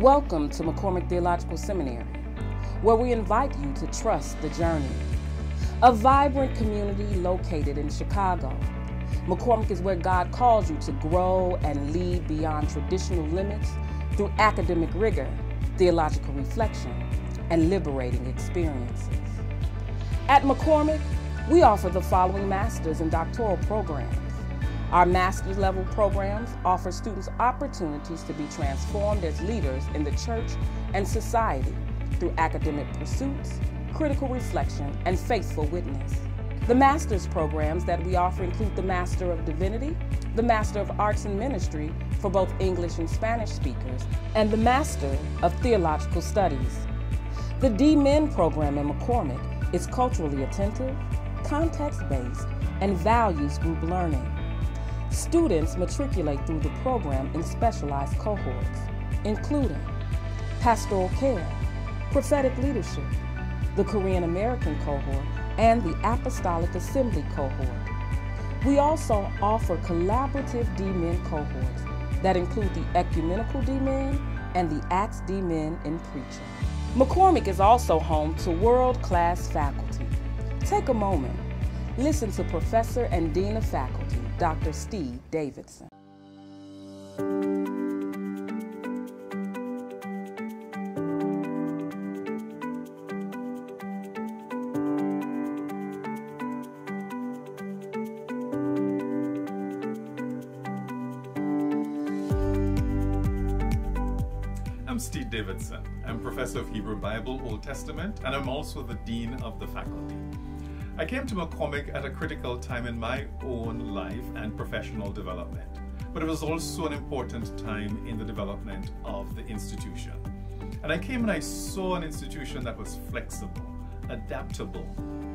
Welcome to McCormick Theological Seminary, where we invite you to trust the journey. A vibrant community located in Chicago, McCormick is where God calls you to grow and lead beyond traditional limits through academic rigor, theological reflection, and liberating experiences. At McCormick, we offer the following master's and doctoral programs. Our master's level programs offer students opportunities to be transformed as leaders in the church and society through academic pursuits, critical reflection, and faithful witness. The master's programs that we offer include the Master of Divinity, the Master of Arts and Ministry for both English and Spanish speakers, and the Master of Theological Studies. The D-Min program in McCormick is culturally attentive, context-based, and values group learning. Students matriculate through the program in specialized cohorts, including pastoral care, prophetic leadership, the Korean American cohort, and the Apostolic Assembly cohort. We also offer collaborative D-Min cohorts that include the Ecumenical D-Min and the Acts D-Min in preaching. McCormick is also home to world-class faculty. Take a moment, listen to Professor and Dean of Faculty, Dr. Steve Davidson. I'm Steve Davidson. I'm professor of Hebrew Bible, Old Testament, and I'm also the dean of the faculty. I came to McCormick at a critical time in my own life and professional development, but it was also an important time in the development of the institution. And I came and I saw an institution that was flexible, adaptable,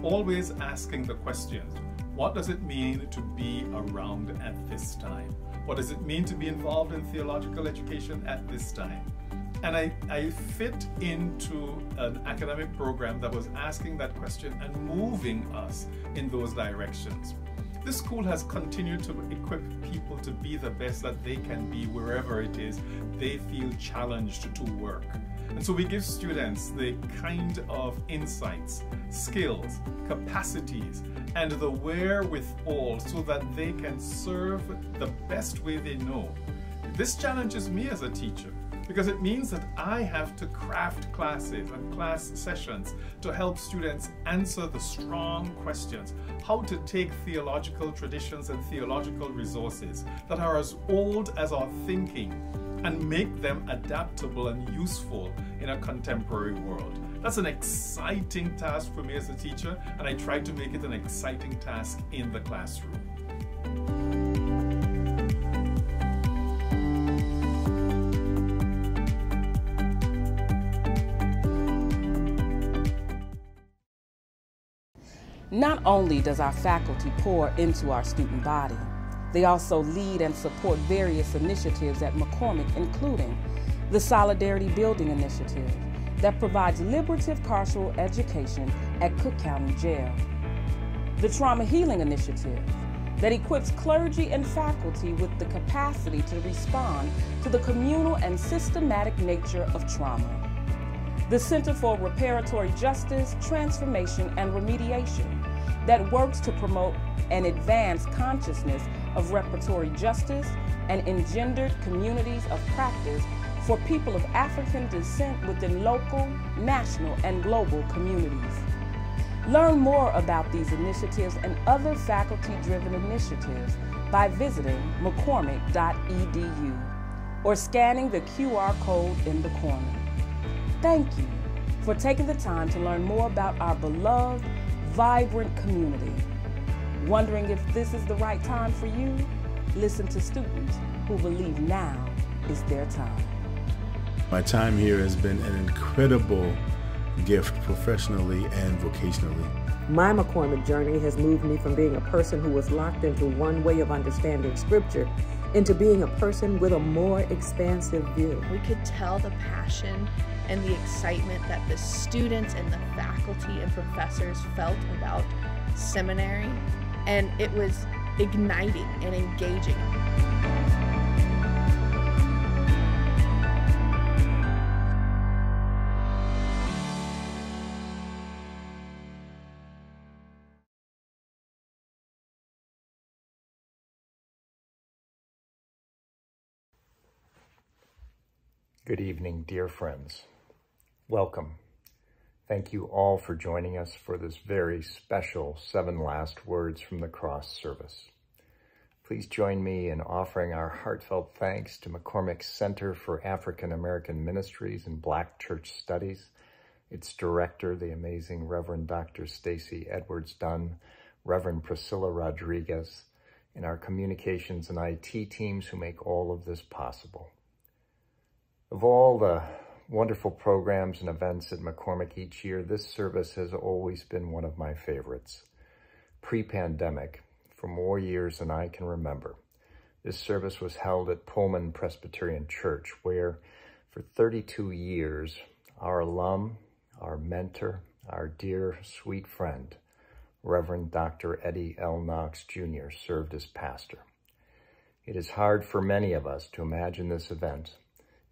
always asking the questions what does it mean to be around at this time? What does it mean to be involved in theological education at this time? And I, I fit into an academic program that was asking that question and moving us in those directions. This school has continued to equip people to be the best that they can be wherever it is they feel challenged to work. And so we give students the kind of insights, skills, capacities, and the wherewithal so that they can serve the best way they know. This challenges me as a teacher because it means that I have to craft classes and class sessions to help students answer the strong questions. How to take theological traditions and theological resources that are as old as our thinking and make them adaptable and useful in a contemporary world. That's an exciting task for me as a teacher, and I try to make it an exciting task in the classroom. Not only does our faculty pour into our student body, they also lead and support various initiatives at McCormick, including the Solidarity Building Initiative that provides liberative carceral education at Cook County Jail, the Trauma Healing Initiative that equips clergy and faculty with the capacity to respond to the communal and systematic nature of trauma, the Center for Reparatory Justice, Transformation, and Remediation that works to promote and advance consciousness of reparatory justice and engendered communities of practice for people of African descent within local, national, and global communities. Learn more about these initiatives and other faculty-driven initiatives by visiting mccormick.edu or scanning the QR code in the corner. Thank you for taking the time to learn more about our beloved vibrant community. Wondering if this is the right time for you? Listen to students who believe now is their time. My time here has been an incredible gift professionally and vocationally. My McCormick journey has moved me from being a person who was locked into one way of understanding Scripture into being a person with a more expansive view. We could tell the passion and the excitement that the students and the faculty and professors felt about seminary, and it was igniting and engaging. Good evening, dear friends. Welcome. Thank you all for joining us for this very special Seven Last Words from the Cross service. Please join me in offering our heartfelt thanks to McCormick Center for African American Ministries and Black Church Studies, its director, the amazing Reverend Dr. Stacy Edwards Dunn, Reverend Priscilla Rodriguez, and our communications and IT teams who make all of this possible. Of all the wonderful programs and events at McCormick each year, this service has always been one of my favorites. Pre-pandemic, for more years than I can remember, this service was held at Pullman Presbyterian Church, where for 32 years, our alum, our mentor, our dear sweet friend, Reverend Dr. Eddie L. Knox Jr. served as pastor. It is hard for many of us to imagine this event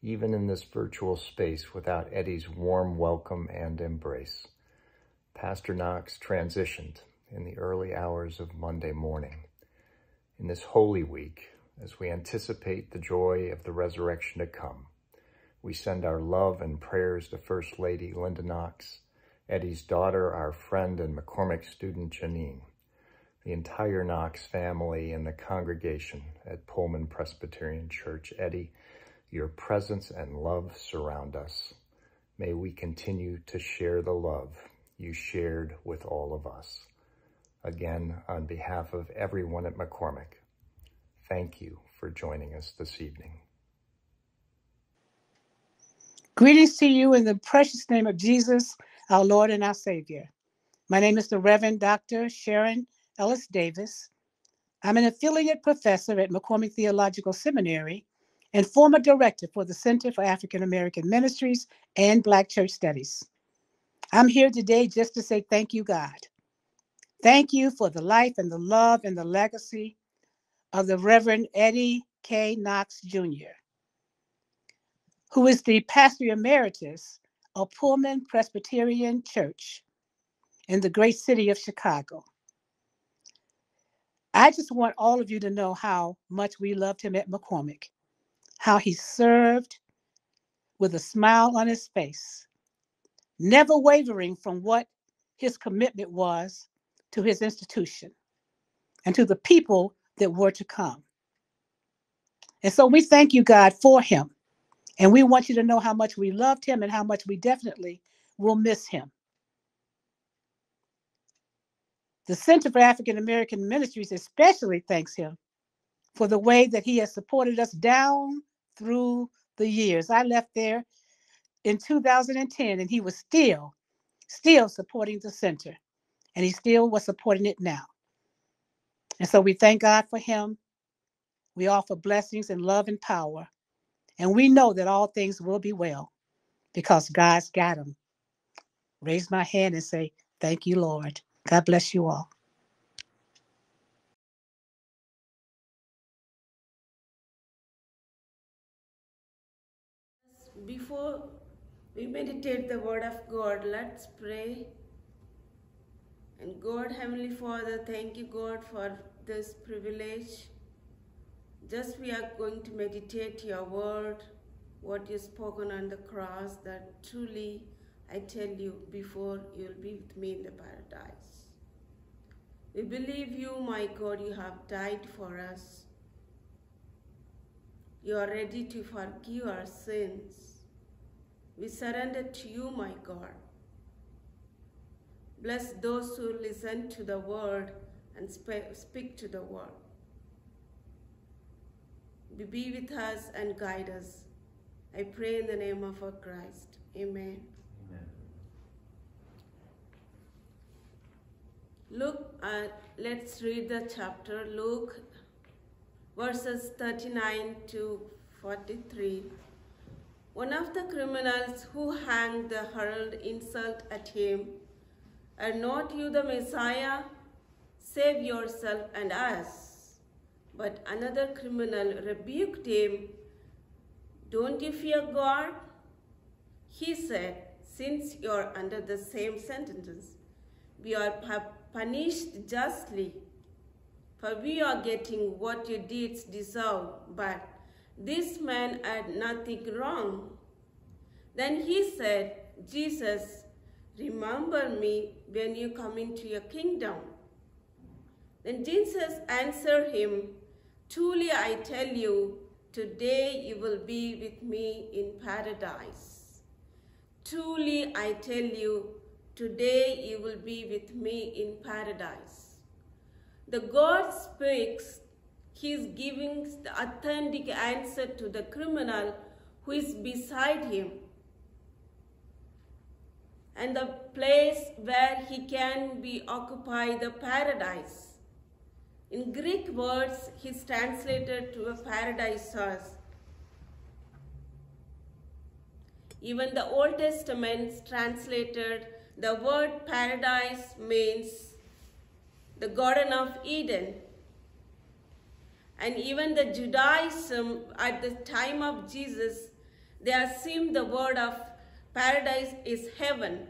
even in this virtual space without Eddie's warm welcome and embrace. Pastor Knox transitioned in the early hours of Monday morning. In this Holy Week, as we anticipate the joy of the resurrection to come, we send our love and prayers to First Lady Linda Knox, Eddie's daughter, our friend and McCormick student Janine, the entire Knox family and the congregation at Pullman Presbyterian Church. Eddie, your presence and love surround us. May we continue to share the love you shared with all of us. Again, on behalf of everyone at McCormick, thank you for joining us this evening. Greetings to you in the precious name of Jesus, our Lord and our Savior. My name is the Reverend Dr. Sharon Ellis Davis. I'm an affiliate professor at McCormick Theological Seminary and former director for the Center for African American Ministries and Black Church Studies. I'm here today just to say thank you, God. Thank you for the life and the love and the legacy of the Reverend Eddie K. Knox Jr., who is the pastor emeritus of Pullman Presbyterian Church in the great city of Chicago. I just want all of you to know how much we loved him at McCormick how he served with a smile on his face, never wavering from what his commitment was to his institution and to the people that were to come. And so we thank you, God, for him. And we want you to know how much we loved him and how much we definitely will miss him. The Center for African American Ministries especially thanks him for the way that he has supported us down through the years. I left there in 2010 and he was still, still supporting the center. And he still was supporting it now. And so we thank God for him. We offer blessings and love and power. And we know that all things will be well because God's got him. Raise my hand and say, Thank you, Lord. God bless you all. Before we meditate the word of God, let's pray. And God, Heavenly Father, thank you, God, for this privilege. Just we are going to meditate your word, what you spoken on the cross, that truly, I tell you, before you'll be with me in the paradise. We believe you, my God, you have died for us. You are ready to forgive our sins. We surrender to you, my God. Bless those who listen to the word and speak to the word. Be with us and guide us. I pray in the name of our Christ. Amen. Amen. Look at, let's read the chapter, Luke, verses 39 to 43. One of the criminals who hanged the herald insult at him, Are not you the Messiah? Save yourself and us. But another criminal rebuked him, Don't you fear God? He said, Since you're under the same sentence, we are punished justly, for we are getting what your deeds deserve, but this man had nothing wrong. Then he said, Jesus, remember me when you come into your kingdom. Then Jesus answered him, Truly I tell you, today you will be with me in paradise. Truly I tell you, today you will be with me in paradise. The God speaks, he is giving the authentic answer to the criminal who is beside him and the place where he can be occupy the paradise. In Greek words, he's translated to a paradise as. Even the Old Testament translated the word paradise means the Garden of Eden. And even the Judaism at the time of Jesus, they assumed the word of paradise is heaven.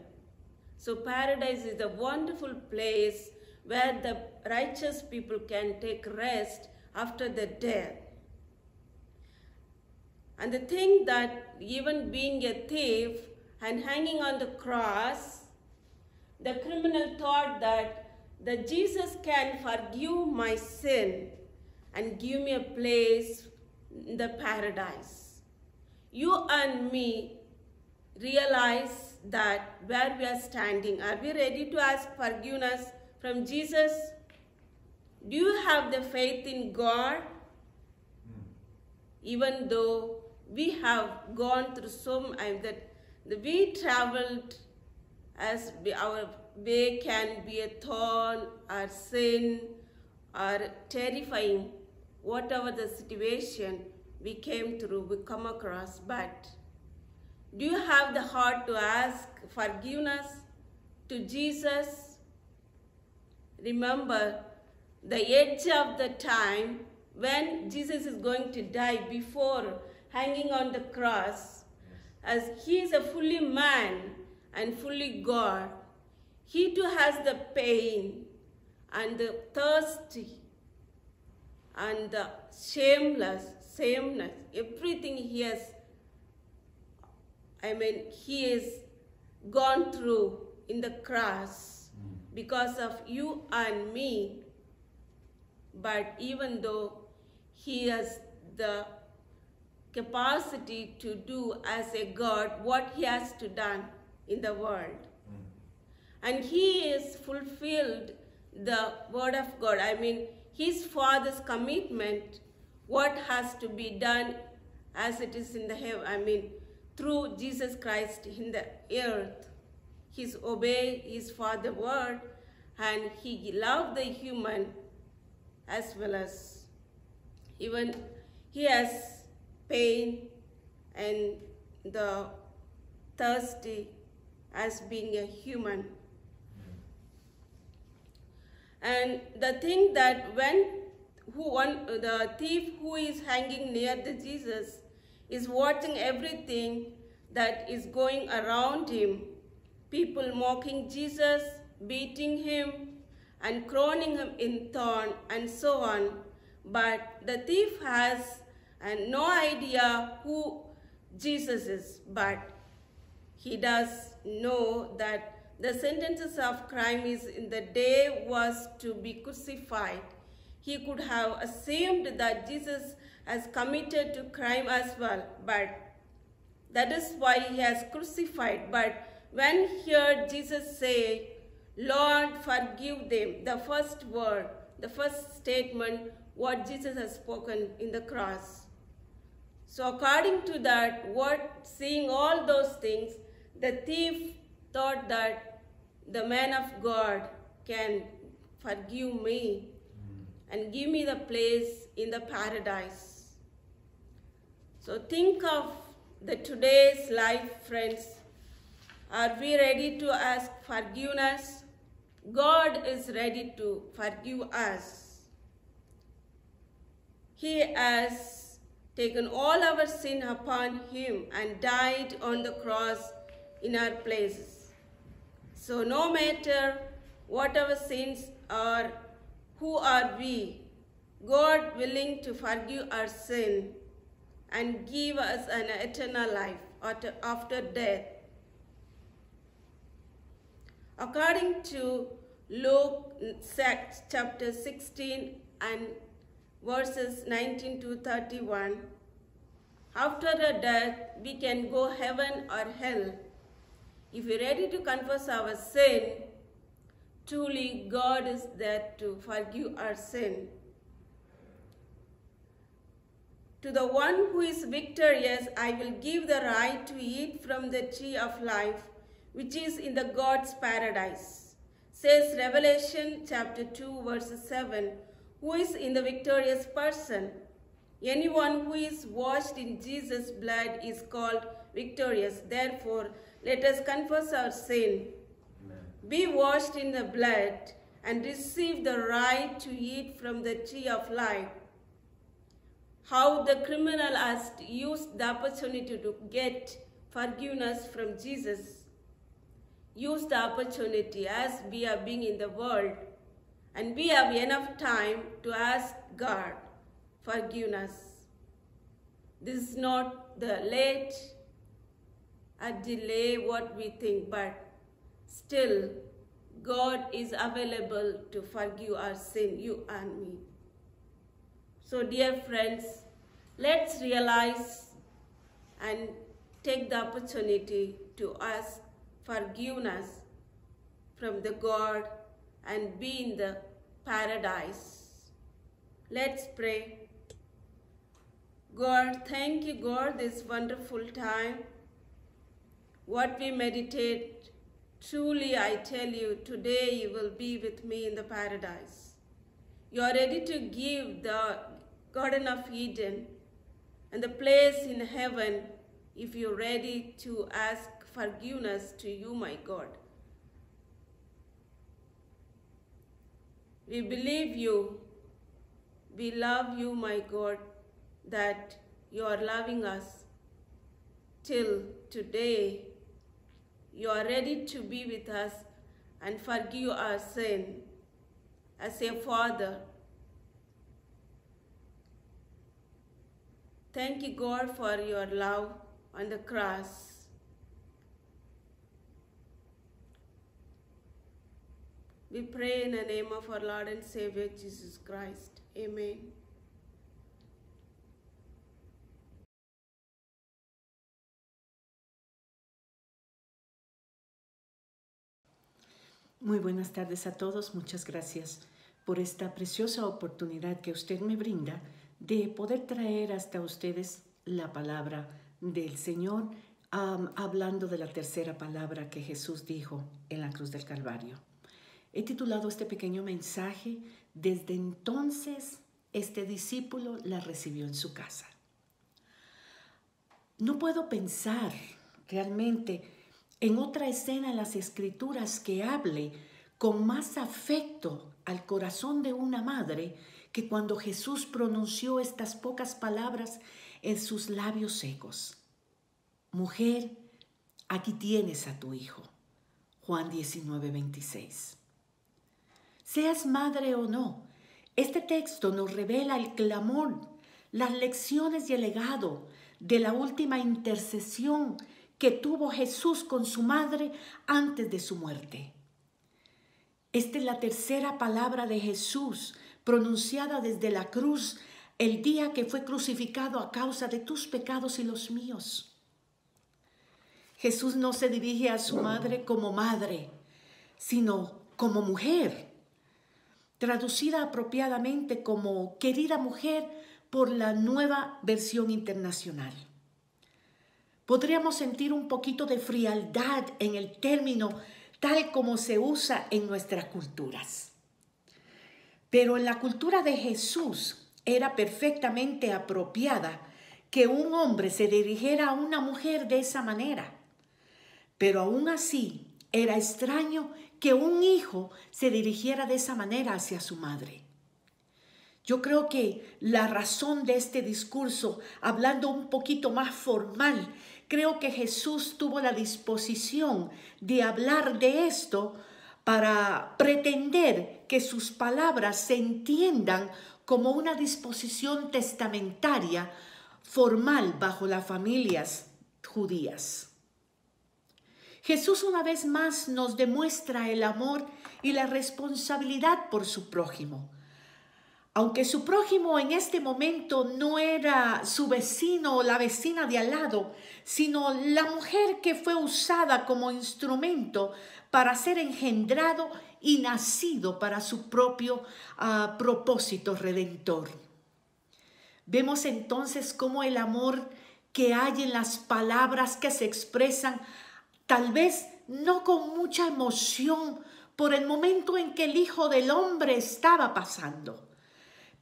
So paradise is a wonderful place where the righteous people can take rest after the death. And the thing that even being a thief and hanging on the cross, the criminal thought that, that Jesus can forgive my sin and give me a place in the paradise. You and me realize that where we are standing, are we ready to ask forgiveness from Jesus? Do you have the faith in God? Hmm. Even though we have gone through so much that we traveled as we, our way can be a thorn or sin or terrifying, whatever the situation we came through, we come across, but do you have the heart to ask forgiveness to Jesus? Remember, the edge of the time when Jesus is going to die before hanging on the cross, as he is a fully man and fully God, he too has the pain and the thirsty and the shameless, sameness, everything he has, I mean, he is gone through in the cross mm. because of you and me. But even though he has the capacity to do as a God what he has to done in the world. And he is fulfilled the word of God. I mean, his father's commitment, what has to be done as it is in the heaven. I mean, through Jesus Christ in the earth. He's obey his father word and he loved the human as well as even he has pain and the thirsty as being a human. And the thing that when who one the thief who is hanging near the Jesus is watching everything that is going around him. People mocking Jesus, beating him, and crowning him in thorn, and so on. But the thief has and no idea who Jesus is, but he does know that the sentences of crime is in the day was to be crucified. He could have assumed that Jesus has committed to crime as well, but that is why he has crucified. But when here Jesus say, Lord, forgive them, the first word, the first statement, what Jesus has spoken in the cross. So according to that, what seeing all those things, the thief thought that the man of God can forgive me and give me the place in the paradise. So think of the today's life, friends. Are we ready to ask forgiveness? God is ready to forgive us. He has taken all our sin upon him and died on the cross in our places. So no matter what our sins are, who are we, God willing to forgive our sin and give us an eternal life after- death. According to Luke chapter 16 and verses 19 to 31, after a death we can go heaven or hell. If we're ready to confess our sin, truly God is there to forgive our sin. To the one who is victorious, I will give the right to eat from the tree of life, which is in the God's paradise. Says Revelation chapter 2, verse 7 Who is in the victorious person? Anyone who is washed in Jesus' blood is called victorious. Therefore, let us confess our sin, be washed in the blood, and receive the right to eat from the tree of life how the criminal has used the opportunity to get forgiveness from Jesus. Use the opportunity as we are being in the world and we have enough time to ask God forgiveness. This is not the late or delay what we think, but still God is available to forgive our sin, you and me. So, dear friends, let's realize and take the opportunity to ask forgiveness from the God and be in the paradise. Let's pray. God, thank you, God, this wonderful time. What we meditate, truly I tell you, today you will be with me in the paradise. You are ready to give the Garden of Eden and the place in heaven if you're ready to ask forgiveness to you, my God. We believe you. We love you, my God, that you are loving us till today. You are ready to be with us and forgive our sin as a father. Thank you, God, for your love on the cross. We pray in the name of our Lord and Savior Jesus Christ. Amen. Muy buenas tardes a todos. Muchas gracias por esta preciosa oportunidad que usted me brinda de poder traer hasta ustedes la palabra del Señor, hablando de la tercera palabra que Jesús dijo en la cruz del Calvario. He titulado este pequeño mensaje, Desde entonces este discípulo la recibió en su casa. No puedo pensar realmente en otra escena en las escrituras que hable con más afecto al corazón de una madre que cuando Jesús pronunció estas pocas palabras en sus labios secos. Mujer, aquí tienes a tu hijo. Juan 19, 26. Seas madre o no, este texto nos revela el clamor, las lecciones y el legado de la última intercesión que tuvo Jesús con su madre antes de su muerte. Esta es la tercera palabra de Jesús pronunciada desde la cruz el día que fue crucificado a causa de tus pecados y los míos. Jesús no se dirige a su madre como madre, sino como mujer, traducida apropiadamente como querida mujer por la nueva versión internacional. Podríamos sentir un poquito de frialdad en el término tal como se usa en nuestras culturas. Pero en la cultura de Jesús era perfectamente apropiada que un hombre se dirigiera a una mujer de esa manera. Pero aún así era extraño que un hijo se dirigiera de esa manera hacia su madre. Yo creo que la razón de este discurso, hablando un poquito más formal, creo que Jesús tuvo la disposición de hablar de esto para pretender que sus palabras se entiendan como una disposición testamentaria formal bajo las familias judías. Jesús una vez más nos demuestra el amor y la responsabilidad por su prójimo. Aunque su prójimo en este momento no era su vecino o la vecina de al lado, sino la mujer que fue usada como instrumento para ser engendrado y nacido para su propio uh, propósito redentor. Vemos entonces cómo el amor que hay en las palabras que se expresan tal vez no con mucha emoción por el momento en que el Hijo del Hombre estaba pasando,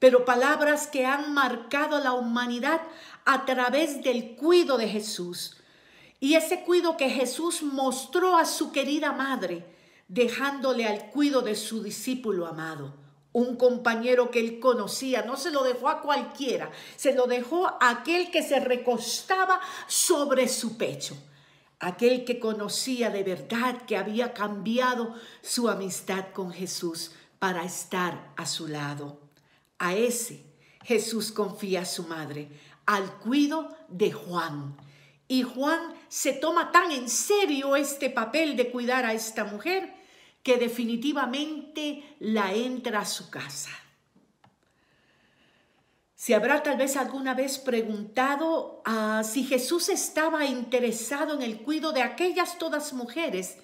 pero palabras que han marcado la humanidad a través del cuido de Jesús. Y ese cuido que Jesús mostró a su querida madre, dejándole al cuido de su discípulo amado. Un compañero que él conocía, no se lo dejó a cualquiera, se lo dejó a aquel que se recostaba sobre su pecho aquel que conocía de verdad que había cambiado su amistad con Jesús para estar a su lado. A ese Jesús confía a su madre, al cuido de Juan. Y Juan se toma tan en serio este papel de cuidar a esta mujer que definitivamente la entra a su casa. Se habrá tal vez alguna vez preguntado ah, si Jesús estaba interesado en el cuidado de aquellas todas mujeres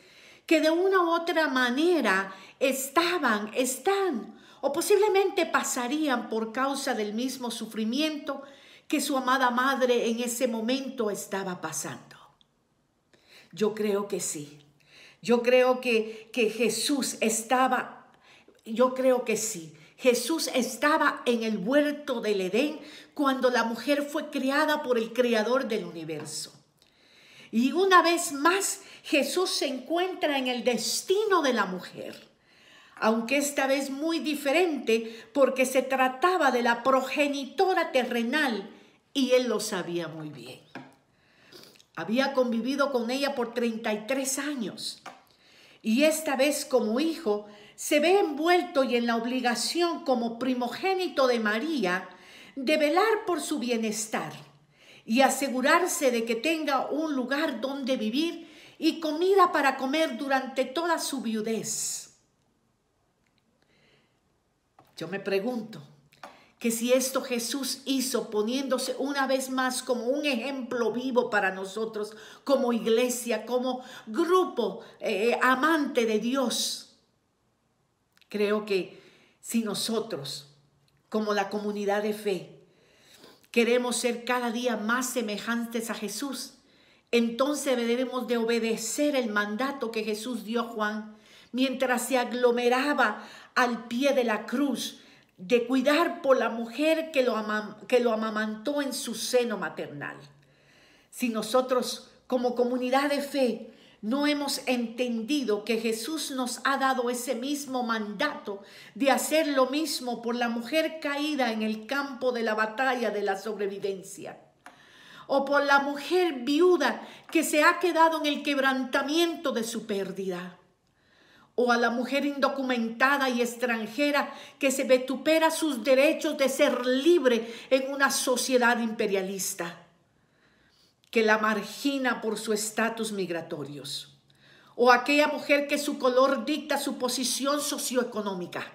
que de una u otra manera estaban, están o posiblemente pasarían por causa del mismo sufrimiento que su amada madre en ese momento estaba pasando. Yo creo que sí. Yo creo que, que Jesús estaba, yo creo que sí. Jesús estaba en el huerto del Edén cuando la mujer fue creada por el creador del universo. Y una vez más Jesús se encuentra en el destino de la mujer, aunque esta vez muy diferente porque se trataba de la progenitora terrenal y él lo sabía muy bien. Había convivido con ella por 33 años y esta vez como hijo se ve envuelto y en la obligación como primogénito de María de velar por su bienestar y asegurarse de que tenga un lugar donde vivir y comida para comer durante toda su viudez. Yo me pregunto que si esto Jesús hizo poniéndose una vez más como un ejemplo vivo para nosotros, como iglesia, como grupo eh, amante de Dios, Creo que si nosotros, como la comunidad de fe, queremos ser cada día más semejantes a Jesús, entonces debemos de obedecer el mandato que Jesús dio a Juan mientras se aglomeraba al pie de la cruz de cuidar por la mujer que lo, que lo amamantó en su seno maternal. Si nosotros como comunidad de fe no hemos entendido que Jesús nos ha dado ese mismo mandato de hacer lo mismo por la mujer caída en el campo de la batalla de la sobrevivencia. O por la mujer viuda que se ha quedado en el quebrantamiento de su pérdida. O a la mujer indocumentada y extranjera que se vetupera sus derechos de ser libre en una sociedad imperialista que la margina por su estatus migratorios, o aquella mujer que su color dicta su posición socioeconómica.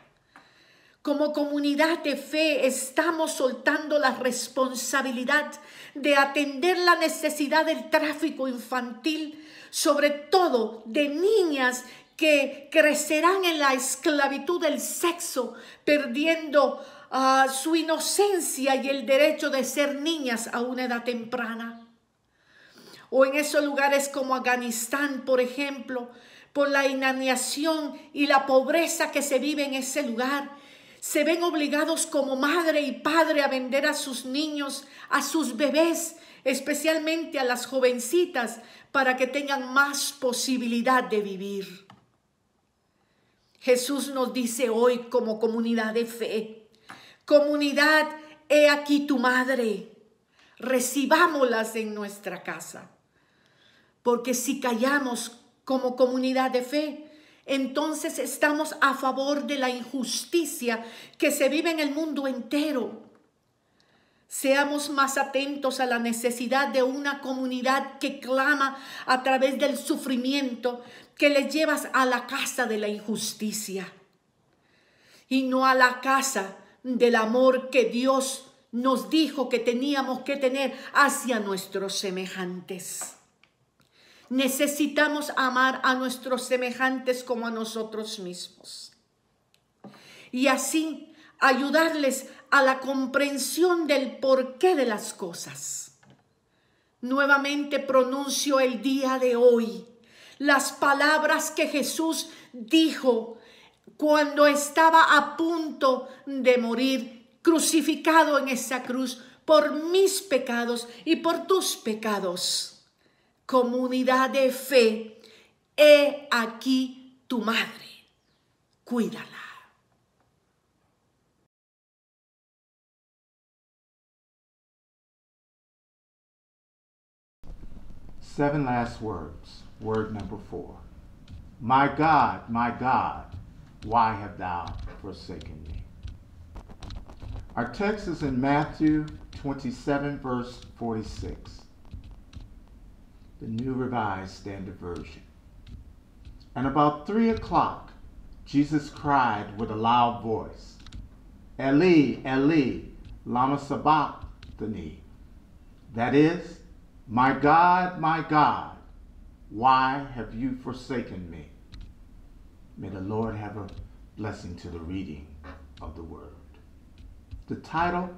Como comunidad de fe estamos soltando la responsabilidad de atender la necesidad del tráfico infantil, sobre todo de niñas que crecerán en la esclavitud del sexo, perdiendo ah, su inocencia y el derecho de ser niñas a una edad temprana o en esos lugares como Afganistán, por ejemplo, por la inaniación y la pobreza que se vive en ese lugar, se ven obligados como madre y padre a vender a sus niños, a sus bebés, especialmente a las jovencitas, para que tengan más posibilidad de vivir. Jesús nos dice hoy como comunidad de fe, comunidad, he aquí tu madre, recibámoslas en nuestra casa. Porque si callamos como comunidad de fe, entonces estamos a favor de la injusticia que se vive en el mundo entero. Seamos más atentos a la necesidad de una comunidad que clama a través del sufrimiento que le llevas a la casa de la injusticia y no a la casa del amor que Dios nos dijo que teníamos que tener hacia nuestros semejantes. Necesitamos amar a nuestros semejantes como a nosotros mismos. Y así ayudarles a la comprensión del porqué de las cosas. Nuevamente pronuncio el día de hoy las palabras que Jesús dijo cuando estaba a punto de morir, crucificado en esa cruz por mis pecados y por tus pecados. Comunidad de fe, he aquí tu madre, cuídala. Seven last words. Word number four. My God, my God, why have thou forsaken me? Our text is in Matthew 27, verse 46, the New Revised Standard Version. And about three o'clock, Jesus cried with a loud voice, Eli, Eli, lama sabachthani. That is, my God, my God, why have you forsaken me? May the Lord have a blessing to the reading of the word. The title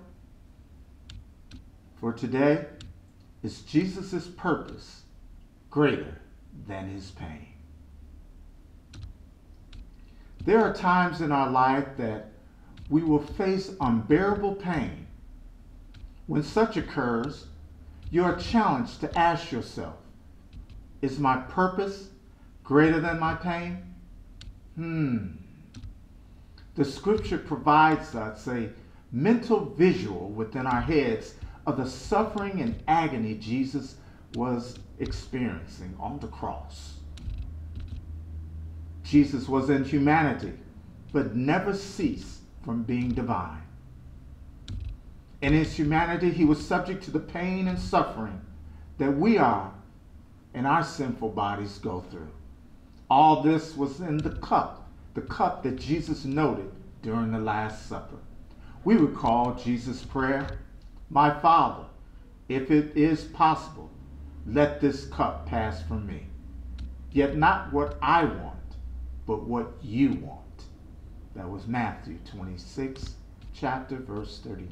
for today is Jesus' purpose greater than his pain. There are times in our life that we will face unbearable pain. When such occurs, you are challenged to ask yourself, is my purpose greater than my pain? Hmm. The scripture provides us a mental visual within our heads of the suffering and agony Jesus was experiencing on the cross. Jesus was in humanity, but never ceased from being divine. In his humanity, he was subject to the pain and suffering that we are and our sinful bodies go through. All this was in the cup, the cup that Jesus noted during the Last Supper. We recall Jesus' prayer My Father, if it is possible, let this cup pass from me. Yet not what I want, but what you want. That was Matthew 26, chapter, verse 39.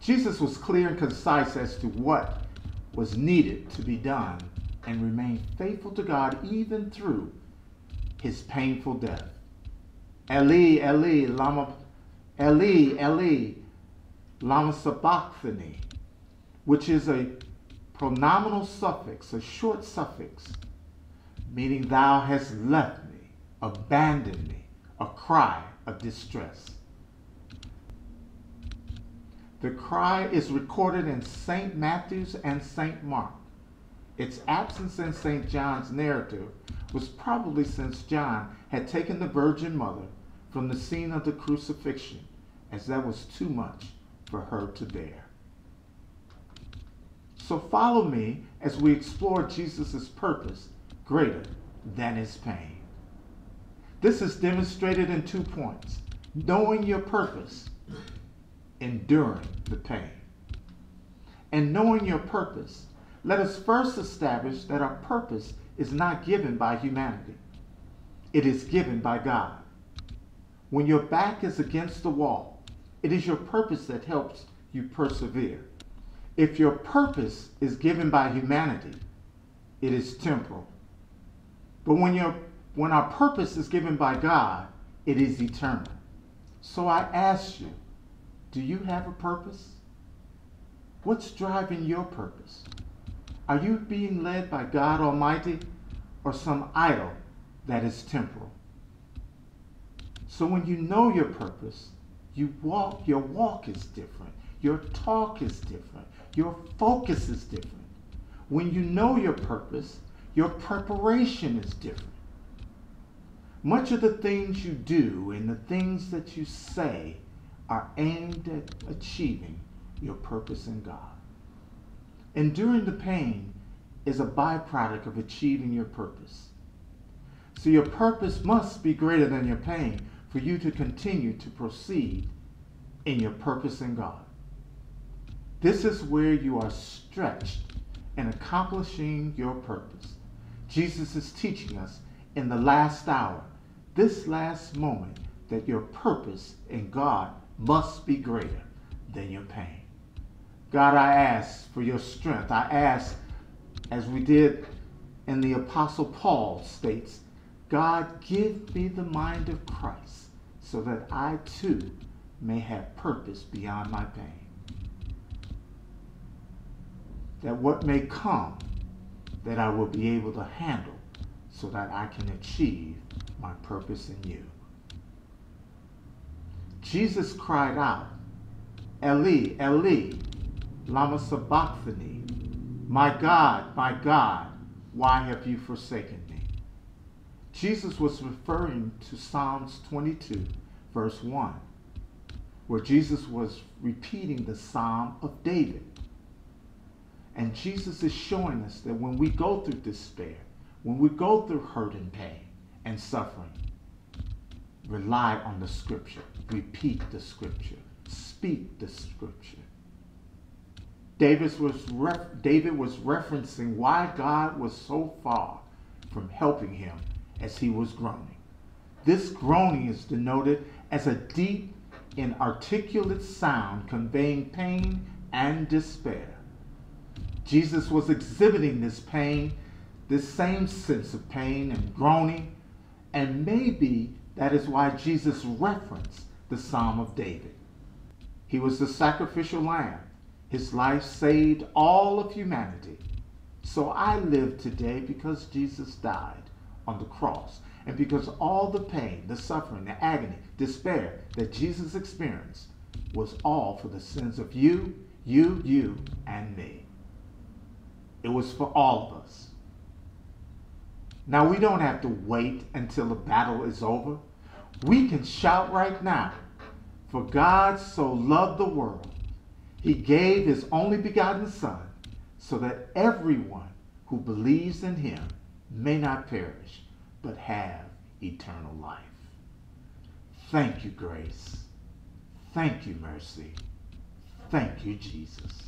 Jesus was clear and concise as to what was needed to be done and remain faithful to God even through his painful death. Eli, Eli, lama, Eli, Eli, lama sabachthani, which is a pronominal suffix, a short suffix, meaning thou hast left me, abandoned me, a cry of distress. The cry is recorded in St. Matthew's and St. Mark. Its absence in St. John's narrative was probably since John had taken the Virgin Mother from the scene of the crucifixion, as that was too much for her to bear. So follow me as we explore Jesus' purpose greater than his pain. This is demonstrated in two points knowing your purpose enduring the pain. And knowing your purpose, let us first establish that our purpose is not given by humanity. It is given by God. When your back is against the wall, it is your purpose that helps you persevere. If your purpose is given by humanity, it is temporal. But when, your, when our purpose is given by God, it is eternal. So I ask you, do you have a purpose? What's driving your purpose? Are you being led by God Almighty or some idol that is temporal? So when you know your purpose, you walk, your walk is different. Your talk is different. Your focus is different. When you know your purpose, your preparation is different. Much of the things you do and the things that you say are aimed at achieving your purpose in God. Enduring the pain is a byproduct of achieving your purpose. So your purpose must be greater than your pain for you to continue to proceed in your purpose in God. This is where you are stretched in accomplishing your purpose. Jesus is teaching us in the last hour, this last moment, that your purpose in God must be greater than your pain. God, I ask for your strength. I ask, as we did in the Apostle Paul states, God, give me the mind of Christ so that I too may have purpose beyond my pain. That what may come, that I will be able to handle so that I can achieve my purpose in you. Jesus cried out, Eli, Eli, lama sabachthani, my God, my God, why have you forsaken me? Jesus was referring to Psalms 22, verse 1, where Jesus was repeating the Psalm of David. And Jesus is showing us that when we go through despair, when we go through hurt and pain and suffering, rely on the scripture, repeat the scripture, speak the scripture. David was, David was referencing why God was so far from helping him as he was groaning. This groaning is denoted as a deep, inarticulate sound conveying pain and despair. Jesus was exhibiting this pain, this same sense of pain and groaning, and maybe that is why Jesus referenced the Psalm of David. He was the sacrificial lamb. His life saved all of humanity. So I live today because Jesus died on the cross and because all the pain, the suffering, the agony, despair that Jesus experienced was all for the sins of you, you, you, and me. It was for all of us. Now we don't have to wait until the battle is over. We can shout right now. For God so loved the world, he gave his only begotten Son, so that everyone who believes in him may not perish, but have eternal life. Thank you, grace. Thank you, mercy. Thank you, Jesus.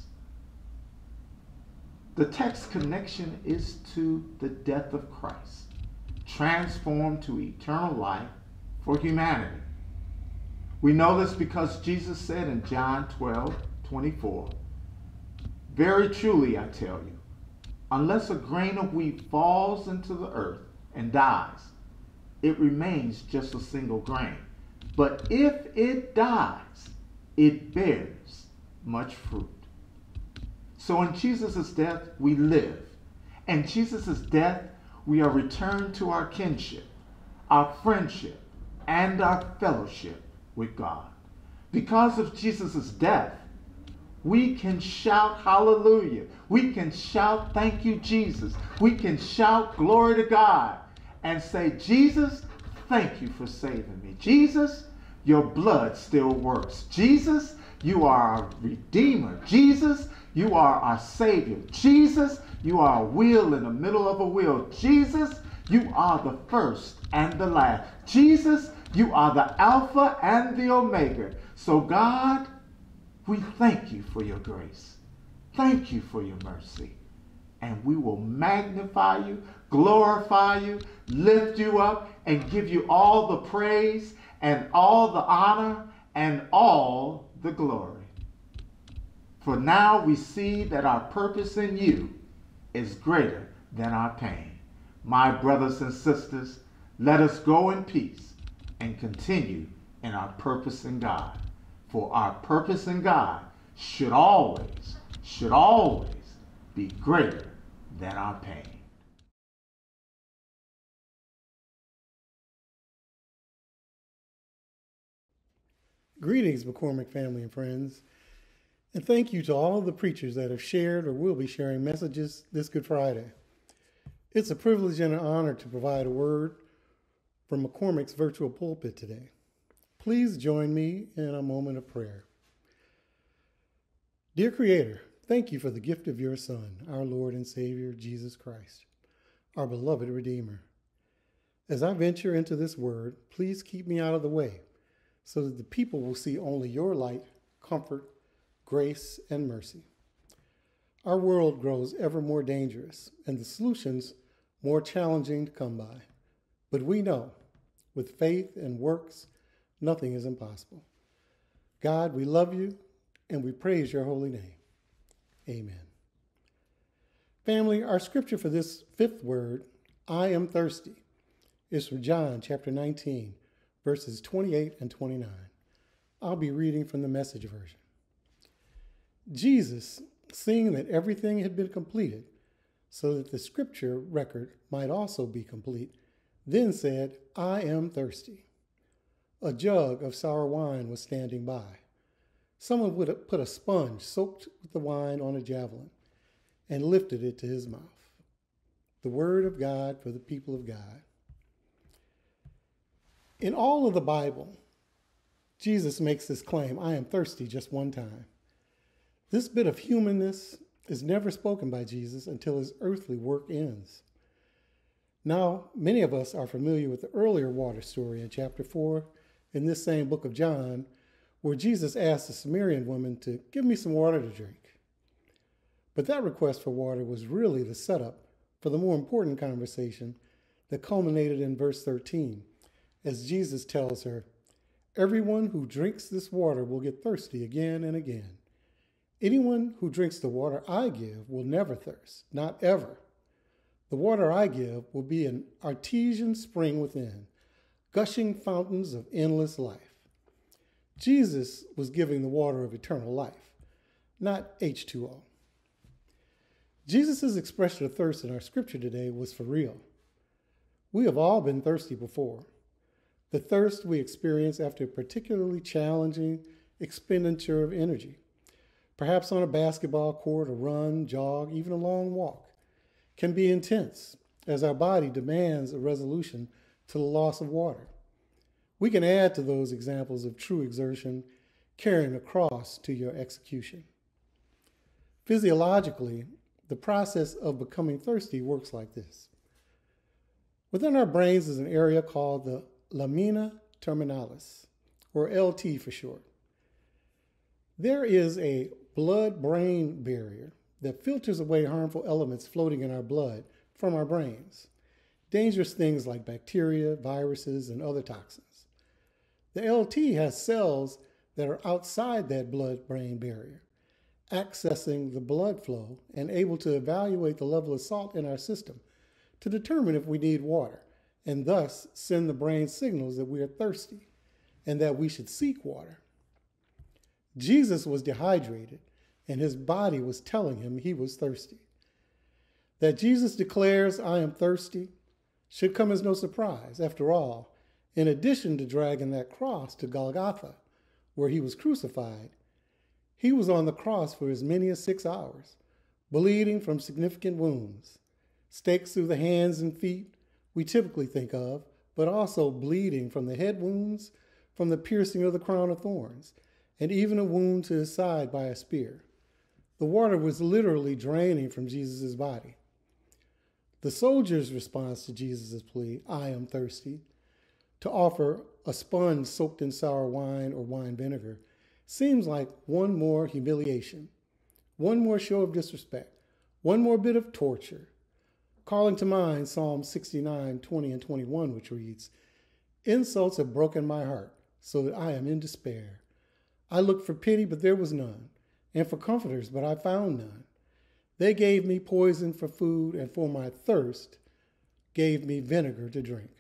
The text connection is to the death of Christ, transformed to eternal life for humanity. We know this because Jesus said in John 12, 24, Very truly I tell you, unless a grain of wheat falls into the earth and dies, it remains just a single grain. But if it dies, it bears much fruit. So in Jesus' death, we live. In Jesus' death, we are returned to our kinship, our friendship, and our fellowship with God. Because of Jesus' death, we can shout hallelujah. We can shout thank you, Jesus. We can shout glory to God and say, Jesus, thank you for saving me. Jesus, your blood still works. Jesus, you are our Redeemer. Jesus, you are our Savior. Jesus, you are a wheel in the middle of a wheel. Jesus, you are the first and the last. Jesus, you are the Alpha and the Omega. So, God, we thank you for your grace. Thank you for your mercy. And we will magnify you, glorify you, lift you up, and give you all the praise and all the honor and all the glory. For now we see that our purpose in you is greater than our pain. My brothers and sisters, let us go in peace and continue in our purpose in God. For our purpose in God should always, should always be greater than our pain. Greetings, McCormick family and friends. And thank you to all of the preachers that have shared or will be sharing messages this Good Friday. It's a privilege and an honor to provide a word from McCormick's virtual pulpit today. Please join me in a moment of prayer. Dear Creator, thank you for the gift of your Son, our Lord and Savior, Jesus Christ, our beloved Redeemer. As I venture into this word, please keep me out of the way so that the people will see only your light, comfort, grace, and mercy. Our world grows ever more dangerous and the solutions more challenging to come by. But we know with faith and works, nothing is impossible. God, we love you and we praise your holy name. Amen. Family, our scripture for this fifth word, I am thirsty, is from John chapter 19, verses 28 and 29. I'll be reading from the message version. Jesus, seeing that everything had been completed, so that the scripture record might also be complete, then said, I am thirsty. A jug of sour wine was standing by. Someone would put a sponge soaked with the wine on a javelin and lifted it to his mouth. The word of God for the people of God. In all of the Bible, Jesus makes this claim I am thirsty just one time. This bit of humanness is never spoken by Jesus until his earthly work ends. Now, many of us are familiar with the earlier water story in chapter 4 in this same book of John, where Jesus asked the Samaritan woman to give me some water to drink. But that request for water was really the setup for the more important conversation that culminated in verse 13, as Jesus tells her, Everyone who drinks this water will get thirsty again and again. Anyone who drinks the water I give will never thirst, not ever. The water I give will be an artesian spring within, gushing fountains of endless life. Jesus was giving the water of eternal life, not H2O. Jesus' expression of thirst in our scripture today was for real. We have all been thirsty before. The thirst we experience after a particularly challenging expenditure of energy, perhaps on a basketball court, a run, jog, even a long walk can be intense as our body demands a resolution to the loss of water. We can add to those examples of true exertion carrying a cross to your execution. Physiologically, the process of becoming thirsty works like this. Within our brains is an area called the lamina terminalis, or LT for short. There is a blood brain barrier that filters away harmful elements floating in our blood from our brains, dangerous things like bacteria, viruses, and other toxins. The LT has cells that are outside that blood brain barrier, accessing the blood flow and able to evaluate the level of salt in our system to determine if we need water and thus send the brain signals that we are thirsty and that we should seek water. Jesus was dehydrated and his body was telling him he was thirsty. That Jesus declares, I am thirsty, should come as no surprise. After all, in addition to dragging that cross to Golgotha, where he was crucified, he was on the cross for as many as six hours, bleeding from significant wounds, stakes through the hands and feet we typically think of, but also bleeding from the head wounds, from the piercing of the crown of thorns, and even a wound to his side by a spear. The water was literally draining from Jesus' body. The soldiers' response to Jesus' plea, I am thirsty, to offer a sponge soaked in sour wine or wine vinegar, seems like one more humiliation, one more show of disrespect, one more bit of torture. Calling to mind Psalm 69, 20, and 21, which reads, Insults have broken my heart, so that I am in despair. I looked for pity, but there was none and for comforters, but I found none. They gave me poison for food, and for my thirst gave me vinegar to drink.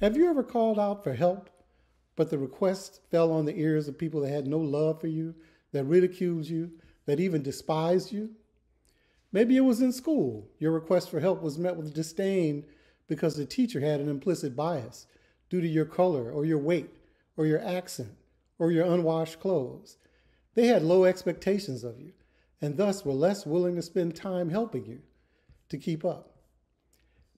Have you ever called out for help, but the request fell on the ears of people that had no love for you, that ridiculed you, that even despised you? Maybe it was in school. Your request for help was met with disdain because the teacher had an implicit bias due to your color or your weight or your accent or your unwashed clothes. They had low expectations of you and thus were less willing to spend time helping you to keep up.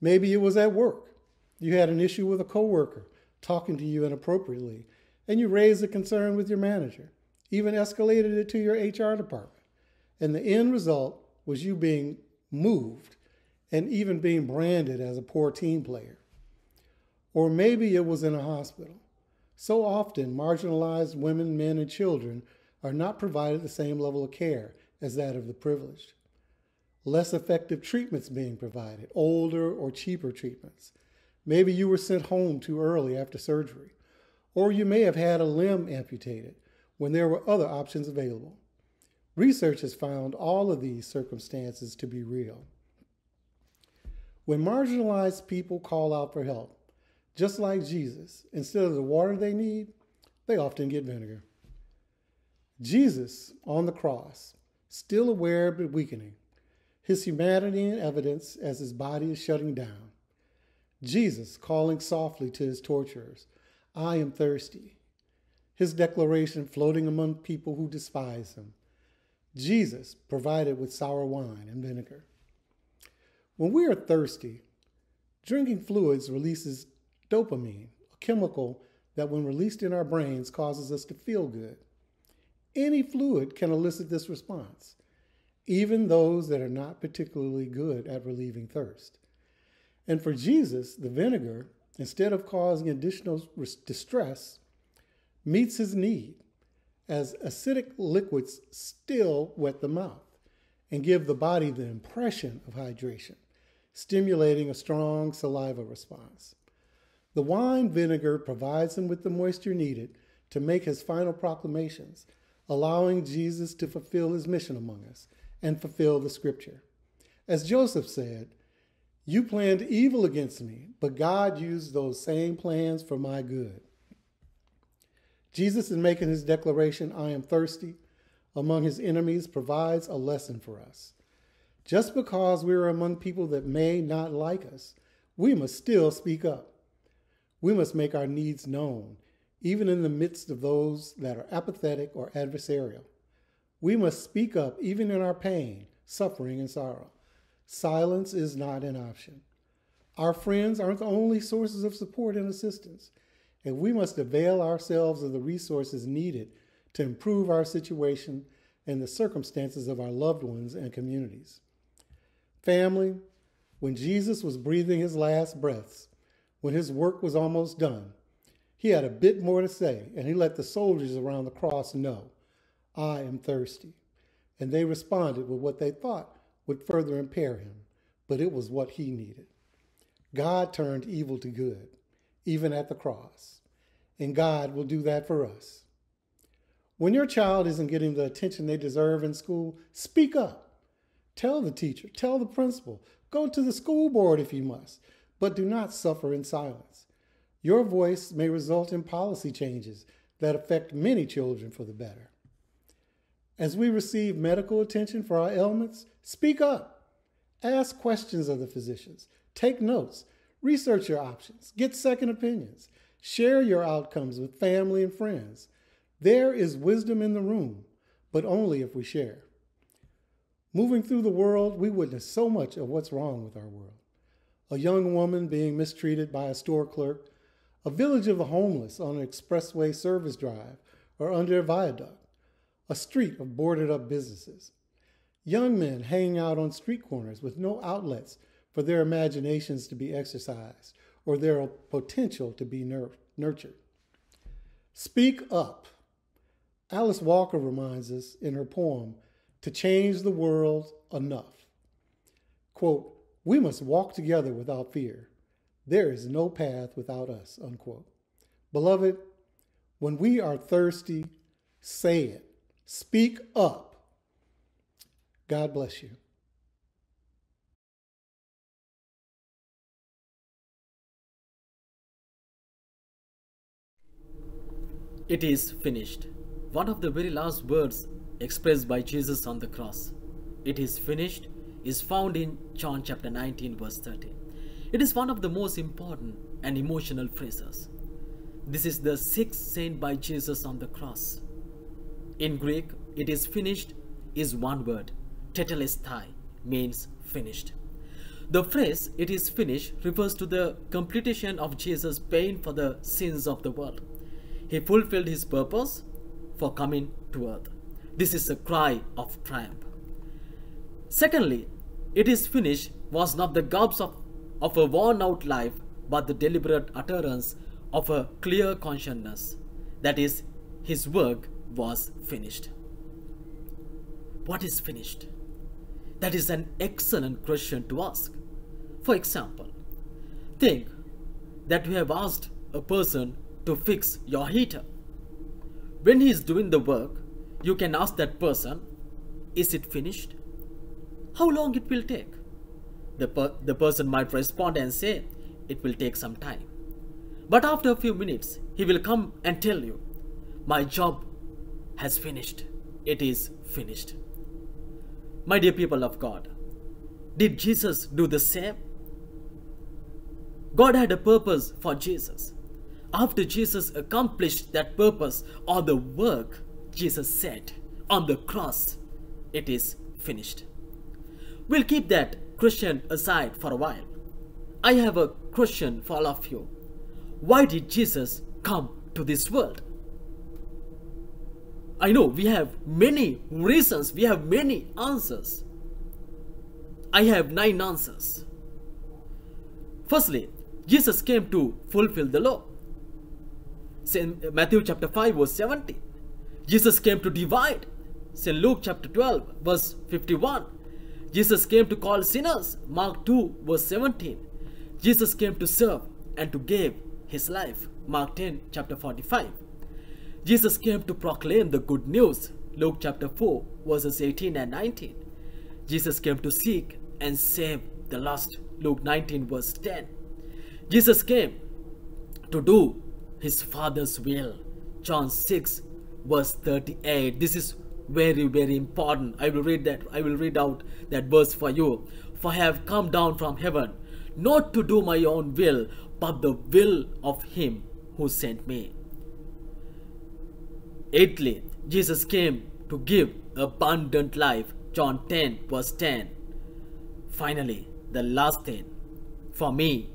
Maybe it was at work. You had an issue with a coworker talking to you inappropriately, and you raised a concern with your manager. even escalated it to your HR department. And the end result was you being moved and even being branded as a poor team player. Or maybe it was in a hospital. So often, marginalized women, men, and children are not provided the same level of care as that of the privileged. Less effective treatments being provided, older or cheaper treatments. Maybe you were sent home too early after surgery, or you may have had a limb amputated when there were other options available. Research has found all of these circumstances to be real. When marginalized people call out for help, just like Jesus, instead of the water they need, they often get vinegar. Jesus on the cross, still aware but weakening, his humanity in evidence as his body is shutting down. Jesus calling softly to his torturers, I am thirsty. His declaration floating among people who despise him. Jesus provided with sour wine and vinegar. When we are thirsty, drinking fluids releases dopamine, a chemical that, when released in our brains, causes us to feel good. Any fluid can elicit this response, even those that are not particularly good at relieving thirst. And for Jesus, the vinegar, instead of causing additional distress, meets his need as acidic liquids still wet the mouth and give the body the impression of hydration, stimulating a strong saliva response. The wine vinegar provides him with the moisture needed to make his final proclamations, allowing Jesus to fulfill his mission among us and fulfill the scripture. As Joseph said, You planned evil against me, but God used those same plans for my good. Jesus, in making his declaration, I am thirsty, among his enemies, provides a lesson for us. Just because we are among people that may not like us, we must still speak up. We must make our needs known, even in the midst of those that are apathetic or adversarial. We must speak up even in our pain, suffering, and sorrow. Silence is not an option. Our friends aren't the only sources of support and assistance and we must avail ourselves of the resources needed to improve our situation and the circumstances of our loved ones and communities. Family, when Jesus was breathing his last breaths, when his work was almost done, he had a bit more to say, and he let the soldiers around the cross know, I am thirsty. And they responded with what they thought would further impair him, but it was what he needed. God turned evil to good even at the cross. And God will do that for us. When your child isn't getting the attention they deserve in school, speak up. Tell the teacher, tell the principal, go to the school board if you must, but do not suffer in silence. Your voice may result in policy changes that affect many children for the better. As we receive medical attention for our ailments, speak up. Ask questions of the physicians. Take notes Research your options, get second opinions, share your outcomes with family and friends. There is wisdom in the room, but only if we share. Moving through the world, we witness so much of what's wrong with our world. A young woman being mistreated by a store clerk, a village of the homeless on an expressway service drive or under a viaduct, a street of boarded up businesses, young men hanging out on street corners with no outlets for their imaginations to be exercised or their potential to be nur- nurtured. Speak up. Alice Walker reminds us in her poem, To Change the World Enough. Quote, We must walk together without fear. There is no path without us, unquote. Beloved, when we are thirsty, say it. Speak up. God bless you. It is finished. One of the very last words expressed by Jesus on the cross. It is finished is found in John chapter 19 verse 30. It is one of the most important and emotional phrases. This is the sixth saint by Jesus on the cross. In Greek, it is finished is one word, tetelestai, means finished. The phrase it is finished refers to the completion of Jesus' pain for the sins of the world. He fulfilled his purpose for coming to earth. This is a cry of triumph. Secondly, it is finished was not the gulps of, of a worn out life, but the deliberate utterance of a clear consciousness. That is, his work was finished. What is finished? That is an excellent question to ask. For example, think that you have asked a person to fix your heater. When he is doing the work, you can ask that person, is it finished? How long it will take? The, per the person might respond and say, it will take some time. But after a few minutes, he will come and tell you, my job has finished. It is finished. My dear people of God, did Jesus do the same? God had a purpose for Jesus. After Jesus accomplished that purpose or the work, Jesus said on the cross, It is finished. We'll keep that question aside for a while. I have a question for all of you. Why did Jesus come to this world? I know we have many reasons, we have many answers. I have nine answers. Firstly, Jesus came to fulfill the law. St. Matthew chapter 5 verse 70. Jesus came to divide. St. Luke chapter 12 verse 51. Jesus came to call sinners. Mark 2 verse 17. Jesus came to serve and to give his life. Mark 10 chapter 45. Jesus came to proclaim the good news. Luke chapter 4 verses 18 and 19. Jesus came to seek and save the lost. Luke 19 verse 10. Jesus came to do his father's will. John 6 verse 38. This is very very important. I will read that. I will read out that verse for you. For I have come down from heaven not to do my own will but the will of him who sent me. Eighthly, Jesus came to give abundant life. John 10 verse 10. Finally, the last thing for me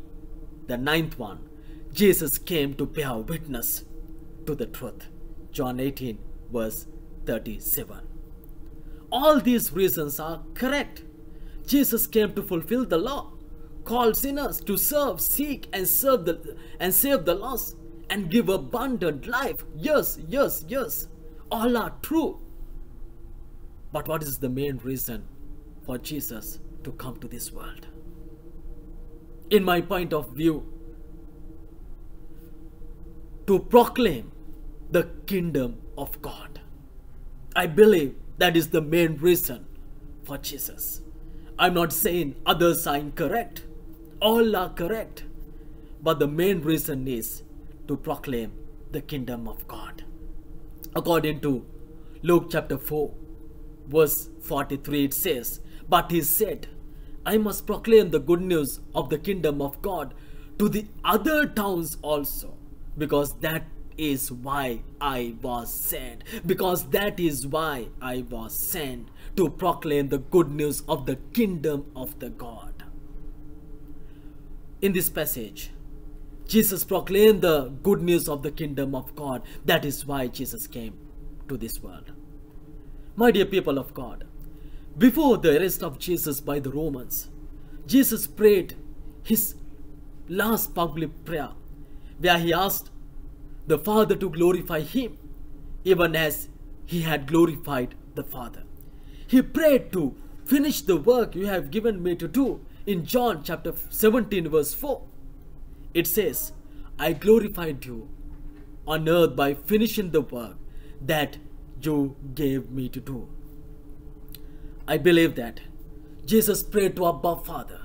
the ninth one, Jesus came to bear witness to the truth. John 18, verse 37. All these reasons are correct. Jesus came to fulfill the law, call sinners to serve, seek, and serve the and save the lost, and give abundant life. Yes, yes, yes. All are true. But what is the main reason for Jesus to come to this world? in my point of view, to proclaim the kingdom of God. I believe that is the main reason for Jesus. I'm not saying others are incorrect, all are correct, but the main reason is to proclaim the kingdom of God. According to Luke chapter 4, verse 43, it says, But he said, I must proclaim the good news of the kingdom of God to the other towns also, because that is why I was sent. Because that is why I was sent to proclaim the good news of the kingdom of the God. In this passage, Jesus proclaimed the good news of the kingdom of God. That is why Jesus came to this world. My dear people of God, before the arrest of Jesus by the Romans, Jesus prayed his last public prayer where he asked the Father to glorify him even as he had glorified the Father. He prayed to finish the work you have given me to do in John chapter 17 verse 4. It says, I glorified you on earth by finishing the work that you gave me to do. I believe that Jesus prayed to Abba Father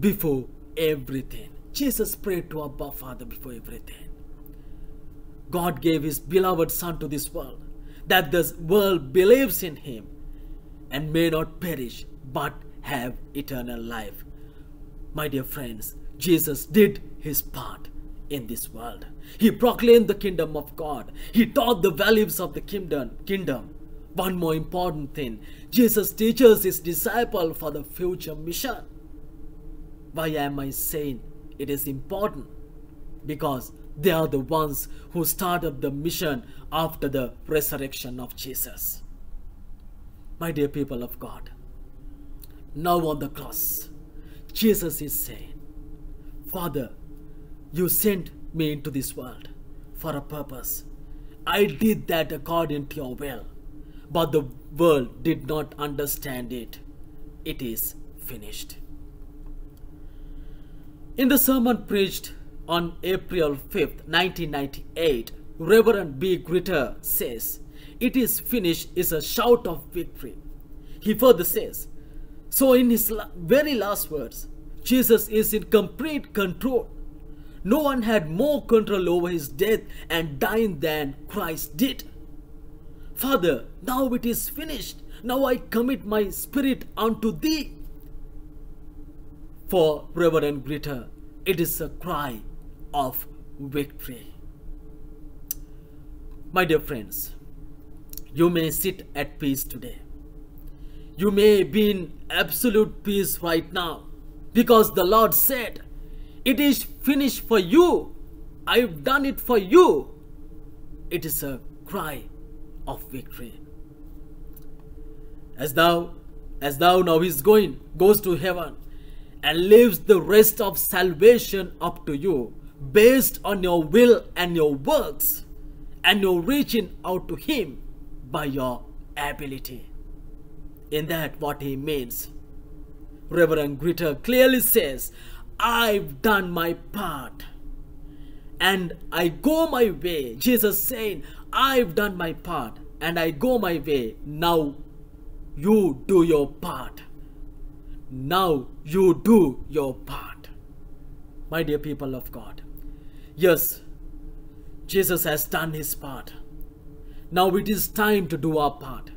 before everything. Jesus prayed to Abba Father before everything. God gave his beloved Son to this world that the world believes in him and may not perish but have eternal life. My dear friends, Jesus did his part in this world. He proclaimed the kingdom of God. He taught the values of the kingdom. kingdom. One more important thing, Jesus teaches his disciple for the future mission. Why am I saying it is important? Because They are the ones who started the mission after the resurrection of Jesus. My dear people of God, now on the cross, Jesus is saying, Father, you sent me into this world for a purpose. I did that according to your will, but the world did not understand it. It is finished. In the sermon preached on April 5, 1998, Reverend B. Gritter says, It is finished is a shout of victory. He further says, So in his very last words, Jesus is in complete control. No one had more control over his death and dying than Christ did. Father, now it is finished. Now I commit my spirit unto thee. For Reverend Gritter, it is a cry of victory. My dear friends, you may sit at peace today. You may be in absolute peace right now because the Lord said, It is finished for you. I've done it for you. It is a cry of victory. As thou, as thou now is going, goes to heaven and leaves the rest of salvation up to you based on your will and your works and your reaching out to him by your ability. In that what he means. Reverend Gritter clearly says, I've done my part and I go my way. Jesus saying, I've done my part and I go my way. Now you do your part. Now you do your part. My dear people of God. Yes, Jesus has done his part. Now it is time to do our part.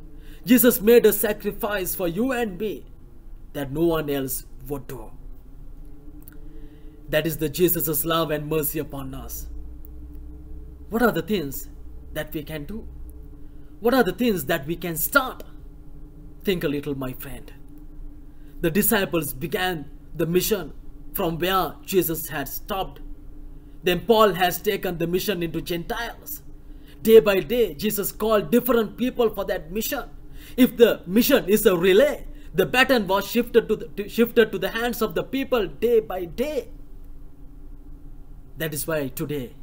Jesus made a sacrifice for you and me that no one else would do. That is the Jesus' love and mercy upon us. What are the things that we can do? What are the things that we can start? Think a little, my friend. The disciples began the mission from where Jesus had stopped. Then Paul has taken the mission into Gentiles. Day by day, Jesus called different people for that mission. If the mission is a relay, the baton was shifted to the, to, shifted to the hands of the people day by day. That is why today,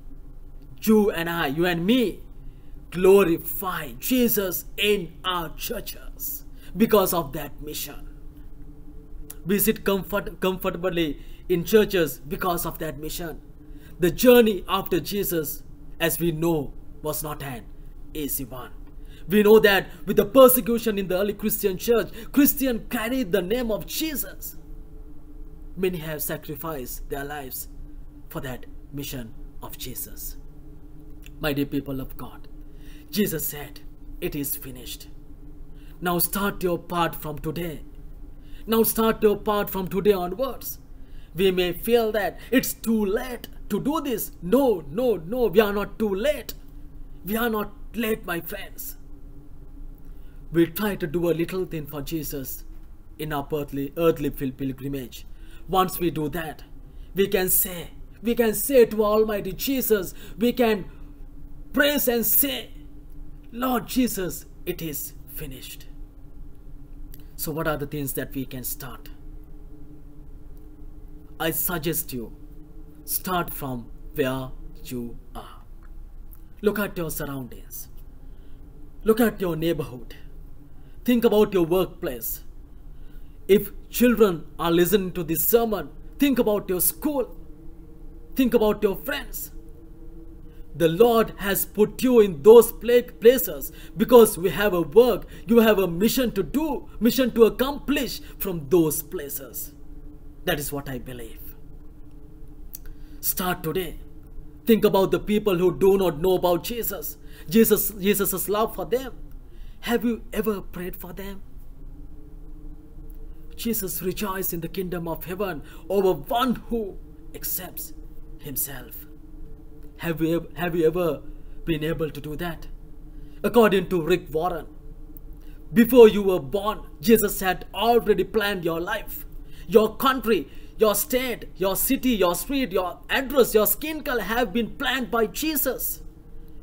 you and I, you and me, glorify Jesus in our churches because of that mission. We sit comfort, comfortably in churches because of that mission. The journey after Jesus, as we know, was not an easy one. We know that with the persecution in the early Christian church, Christian carried the name of Jesus. Many have sacrificed their lives for that mission of Jesus. My dear people of God, Jesus said, It is finished. Now start your part from today. Now start your part from today onwards. We may feel that it's too late to do this. No, no, no, we are not too late. We are not late, my friends. We try to do a little thing for Jesus in our earthly, earthly pilgrimage. Once we do that, we can say, we can say to Almighty Jesus, we can praise and say, Lord Jesus, it is finished. So, what are the things that we can start? I suggest you start from where you are. Look at your surroundings. Look at your neighborhood. Think about your workplace. If children are listening to this sermon, think about your school. Think about your friends. The Lord has put you in those places because we have a work, you have a mission to do, mission to accomplish from those places. That is what I believe. Start today. Think about the people who do not know about Jesus. Jesus Jesus' love for them. Have you ever prayed for them? Jesus rejoiced in the kingdom of heaven over one who accepts himself. Have you, have you ever been able to do that? According to Rick Warren, before you were born, Jesus had already planned your life, your country, your state, your city, your street, your address, your skin color have been planned by Jesus.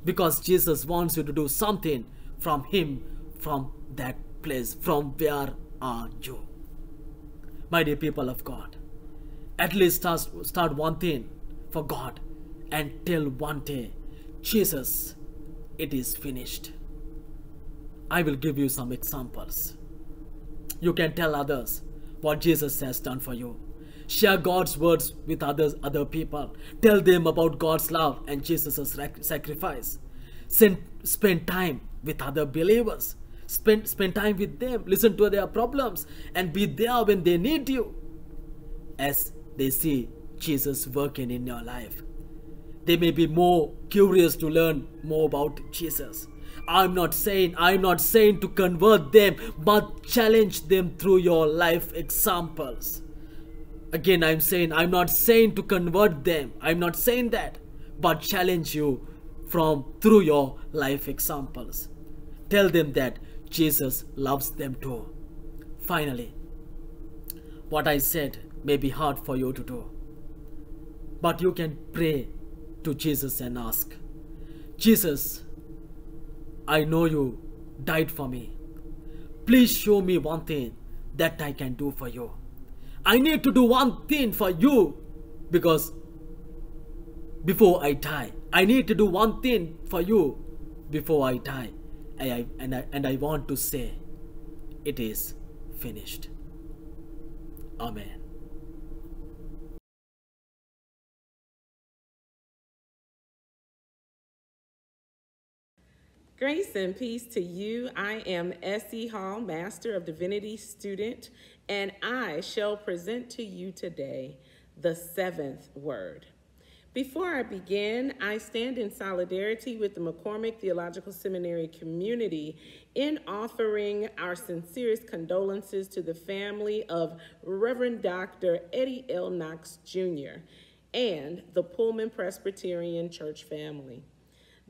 Because Jesus wants you to do something from Him, from that place, from where are you? My dear people of God, at least start, start one thing for God and tell one day, Jesus, it is finished. I will give you some examples. You can tell others what Jesus has done for you. Share God's words with others, other people. Tell them about God's love and Jesus' sacrifice. Send, spend time with other believers. Spend, spend time with them. Listen to their problems and be there when they need you. As they see Jesus working in your life. They may be more curious to learn more about Jesus. I'm not saying I'm not saying to convert them, but challenge them through your life examples. Again, I'm saying I'm not saying to convert them. I'm not saying that, but challenge you from through your life examples. Tell them that Jesus loves them too. Finally, what I said may be hard for you to do. But you can pray to Jesus and ask, Jesus, I know you died for me. Please show me one thing that I can do for you. I need to do one thing for you because before I die, I need to do one thing for you before I die. And I, and I, and I want to say, it is finished. Amen. Grace and peace to you. I am Essie Hall, Master of Divinity student, and I shall present to you today the seventh word. Before I begin, I stand in solidarity with the McCormick Theological Seminary community in offering our sincerest condolences to the family of Reverend Dr. Eddie L. Knox Jr. and the Pullman Presbyterian Church family.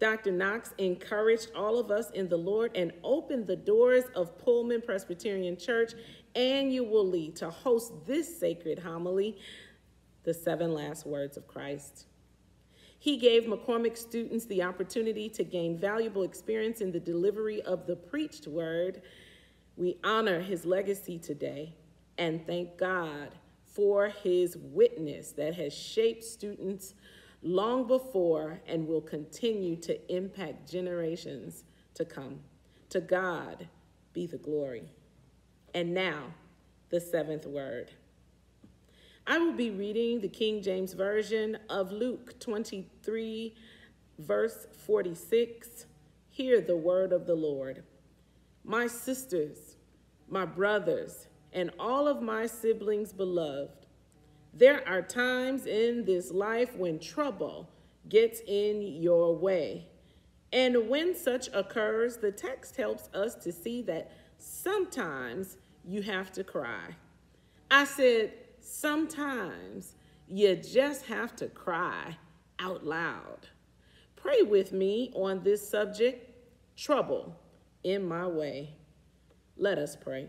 Dr. Knox encouraged all of us in the Lord and opened the doors of Pullman Presbyterian Church annually to host this sacred homily, the seven last words of Christ. He gave McCormick students the opportunity to gain valuable experience in the delivery of the preached word. We honor his legacy today and thank God for his witness that has shaped students' long before and will continue to impact generations to come. To God be the glory. And now, the seventh word. I will be reading the King James Version of Luke 23, verse 46. Hear the word of the Lord. My sisters, my brothers, and all of my siblings beloved, there are times in this life when trouble gets in your way. And when such occurs, the text helps us to see that sometimes you have to cry. I said, sometimes you just have to cry out loud. Pray with me on this subject trouble in my way. Let us pray.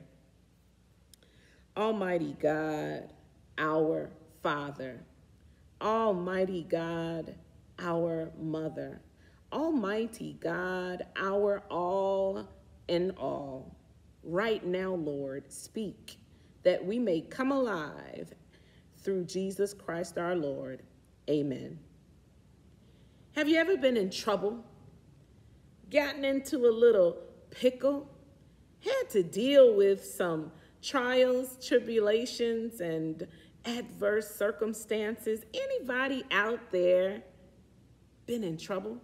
Almighty God, our Father, Almighty God, our Mother, Almighty God, our all in all. Right now, Lord, speak that we may come alive through Jesus Christ our Lord. Amen. Have you ever been in trouble? Gotten into a little pickle? Had to deal with some trials, tribulations, and adverse circumstances. Anybody out there been in trouble?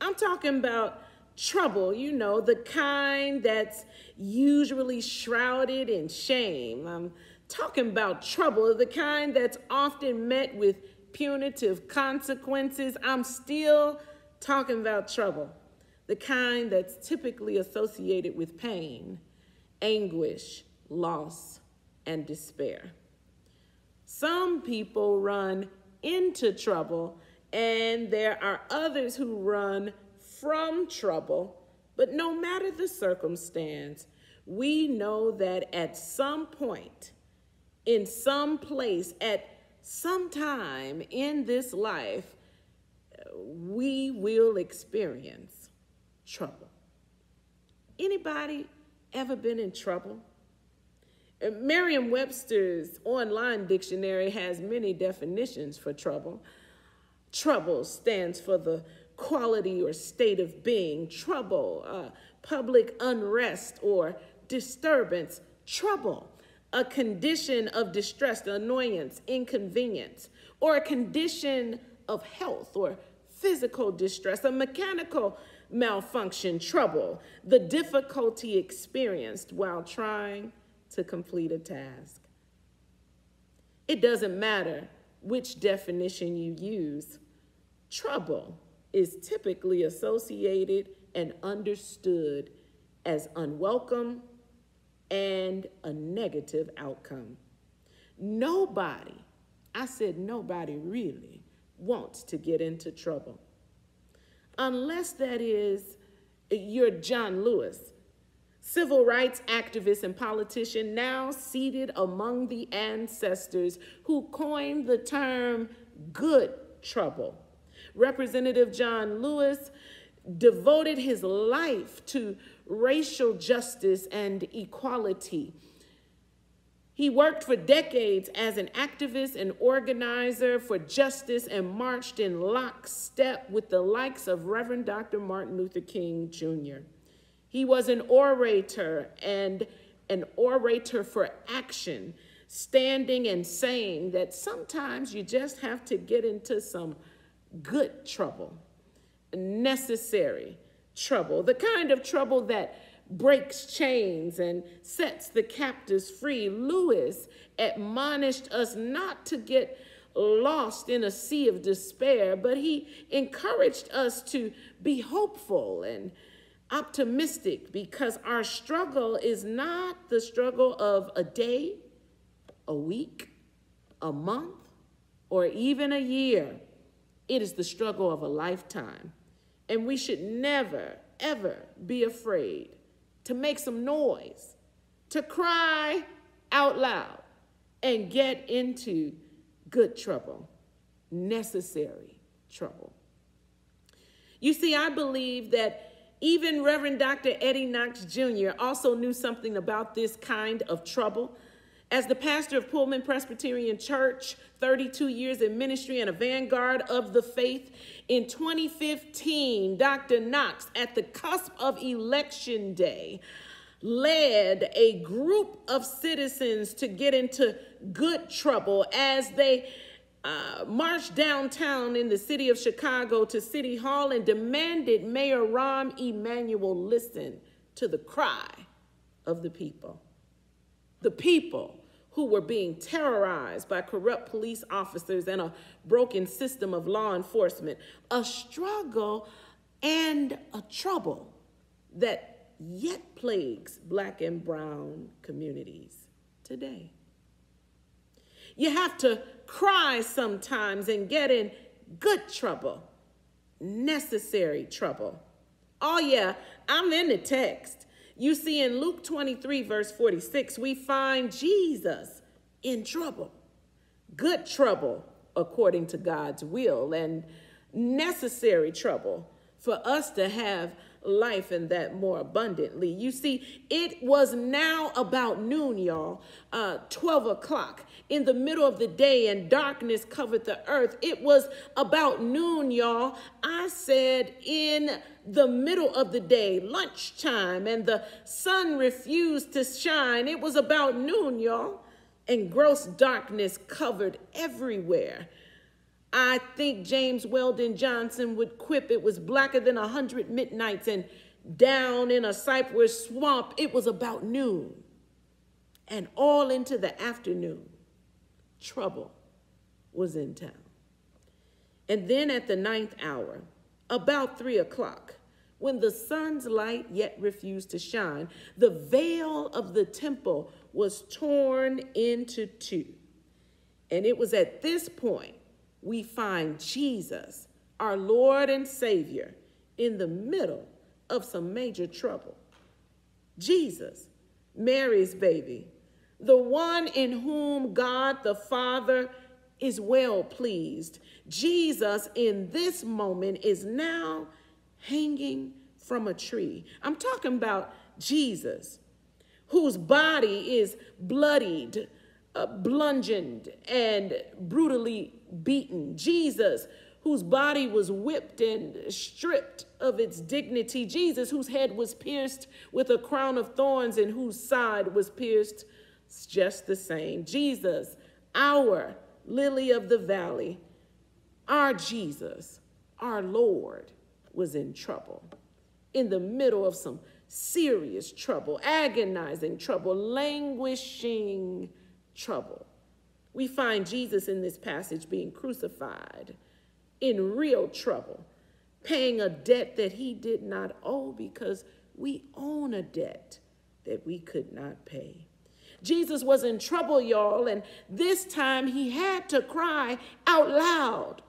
I'm talking about trouble, you know, the kind that's usually shrouded in shame. I'm talking about trouble, the kind that's often met with punitive consequences. I'm still talking about trouble, the kind that's typically associated with pain, anguish, loss, and despair. Some people run into trouble, and there are others who run from trouble. But no matter the circumstance, we know that at some point in some place at some time in this life, we will experience trouble. Anybody ever been in trouble? Uh, Merriam Webster's online dictionary has many definitions for trouble. Trouble stands for the quality or state of being, trouble, uh, public unrest or disturbance, trouble, a condition of distress, annoyance, inconvenience, or a condition of health or physical distress, a mechanical malfunction, trouble, the difficulty experienced while trying to complete a task. It doesn't matter which definition you use, trouble is typically associated and understood as unwelcome and a negative outcome. Nobody, I said nobody really, wants to get into trouble. Unless that is you're John Lewis, civil rights activist and politician now seated among the ancestors who coined the term good trouble. Representative John Lewis devoted his life to racial justice and equality. He worked for decades as an activist and organizer for justice and marched in lockstep with the likes of Reverend Dr. Martin Luther King Jr. He was an orator and an orator for action, standing and saying that sometimes you just have to get into some good trouble necessary trouble, the kind of trouble that breaks chains and sets the captives free. Lewis admonished us not to get lost in a sea of despair, but he encouraged us to be hopeful and optimistic because our struggle is not the struggle of a day, a week, a month, or even a year. It is the struggle of a lifetime. And we should never, ever be afraid to make some noise, to cry out loud, and get into good trouble, necessary trouble. You see, I believe that even Reverend Dr. Eddie Knox Jr. also knew something about this kind of trouble. As the pastor of Pullman Presbyterian Church, 32 years in ministry and a vanguard of the faith, in 2015, Dr. Knox, at the cusp of election day, led a group of citizens to get into good trouble as they uh, marched downtown in the city of Chicago to City Hall and demanded Mayor Rahm Emanuel listen to the cry of the people. The people who were being terrorized by corrupt police officers and a broken system of law enforcement, a struggle and a trouble that yet plagues black and brown communities today. You have to cry sometimes and get in good trouble, necessary trouble. Oh, yeah, I'm in the text. You see, in Luke 23, verse 46, we find Jesus in trouble, good trouble according to God's will, and necessary trouble for us to have life and that more abundantly. You see, it was now about noon, y'all, uh, 12 o'clock in the middle of the day, and darkness covered the earth. It was about noon, y'all. I said in the middle of the day, lunchtime, and the sun refused to shine. It was about noon, y'all, and gross darkness covered everywhere. I think James Weldon Johnson would quip it was blacker than a hundred midnights, and down in a cypress swamp, it was about noon. And all into the afternoon, trouble was in town. And then at the ninth hour, about three o'clock, when the sun's light yet refused to shine, the veil of the temple was torn into two. And it was at this point we find Jesus, our Lord and Savior, in the middle of some major trouble. Jesus, Mary's baby, the one in whom God the Father is well pleased. Jesus, in this moment, is now hanging from a tree. I'm talking about Jesus, whose body is bloodied, uh, bludgeoned, and brutally beaten. Jesus, whose body was whipped and stripped of its dignity. Jesus, whose head was pierced with a crown of thorns and whose side was pierced just the same. Jesus, our lily of the valley, our Jesus, our Lord, was in trouble, in the middle of some serious trouble, agonizing trouble, languishing trouble. We find Jesus in this passage being crucified in real trouble, paying a debt that he did not owe because we own a debt that we could not pay. Jesus was in trouble, y'all, and this time he had to cry out loud.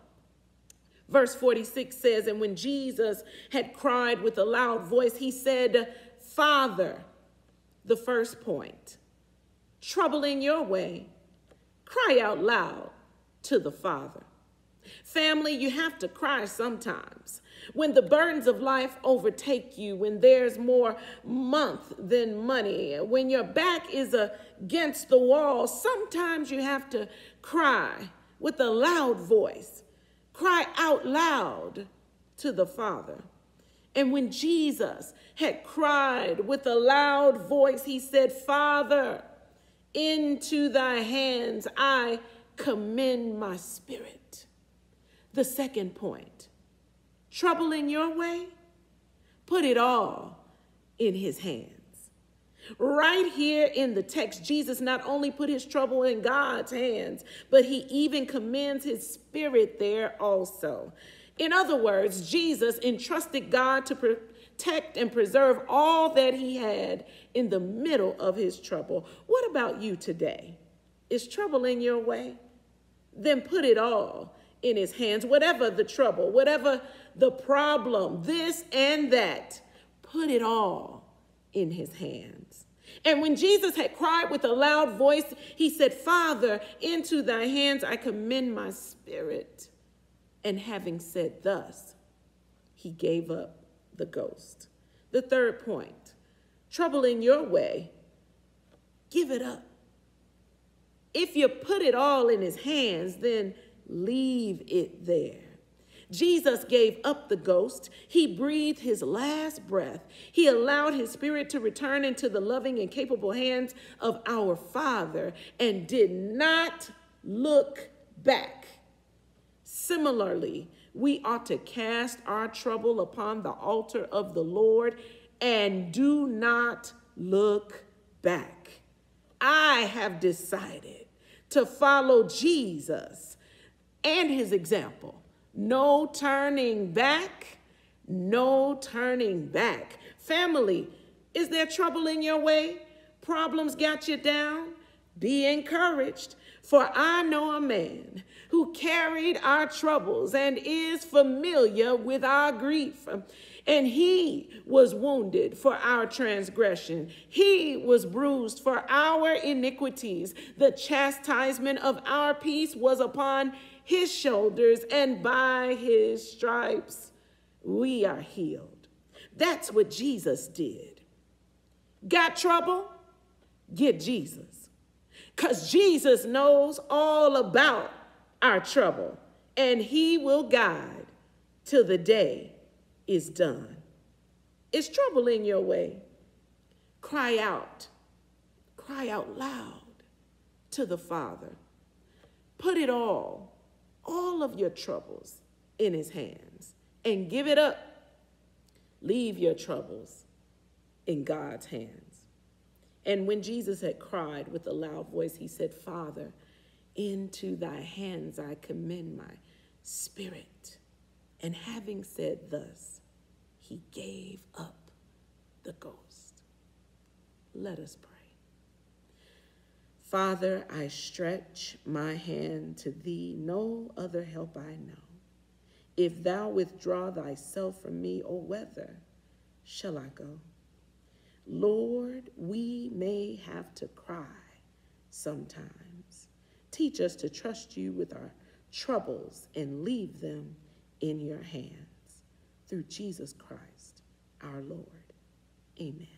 Verse 46 says, And when Jesus had cried with a loud voice, he said, Father, the first point, trouble in your way, cry out loud to the Father. Family, you have to cry sometimes. When the burdens of life overtake you, when there's more month than money, when your back is against the wall, sometimes you have to cry with a loud voice. Cry out loud to the Father. And when Jesus had cried with a loud voice, he said, Father, into thy hands I commend my spirit. The second point trouble in your way, put it all in his hands. Right here in the text, Jesus not only put his trouble in God's hands, but he even commends his spirit there also. In other words, Jesus entrusted God to protect and preserve all that he had in the middle of his trouble. What about you today? Is trouble in your way? Then put it all in his hands, whatever the trouble, whatever the problem, this and that, put it all in his hands. And when Jesus had cried with a loud voice, he said, Father, into thy hands I commend my spirit. And having said thus, he gave up the ghost. The third point trouble in your way, give it up. If you put it all in his hands, then leave it there. Jesus gave up the ghost. He breathed his last breath. He allowed his spirit to return into the loving and capable hands of our Father and did not look back. Similarly, we ought to cast our trouble upon the altar of the Lord and do not look back. I have decided to follow Jesus and his example. No turning back, no turning back. Family, is there trouble in your way? Problems got you down? Be encouraged, for I know a man who carried our troubles and is familiar with our grief. And he was wounded for our transgression. He was bruised for our iniquities. The chastisement of our peace was upon his shoulders, and by his stripes we are healed. That's what Jesus did. Got trouble? Get Jesus. Because Jesus knows all about our trouble, and he will guide till the day is done. Is trouble in your way? Cry out. Cry out loud to the Father. Put it all, all of your troubles in his hands and give it up. Leave your troubles in God's hands. And when Jesus had cried with a loud voice, he said, Father, into thy hands I commend my spirit. And having said thus, he gave up the ghost. Let us pray. Father, I stretch my hand to thee, no other help I know. If thou withdraw thyself from me, O whither shall I go? Lord, we may have to cry sometimes. Teach us to trust you with our troubles and leave them in your hands. Through Jesus Christ, our Lord. Amen.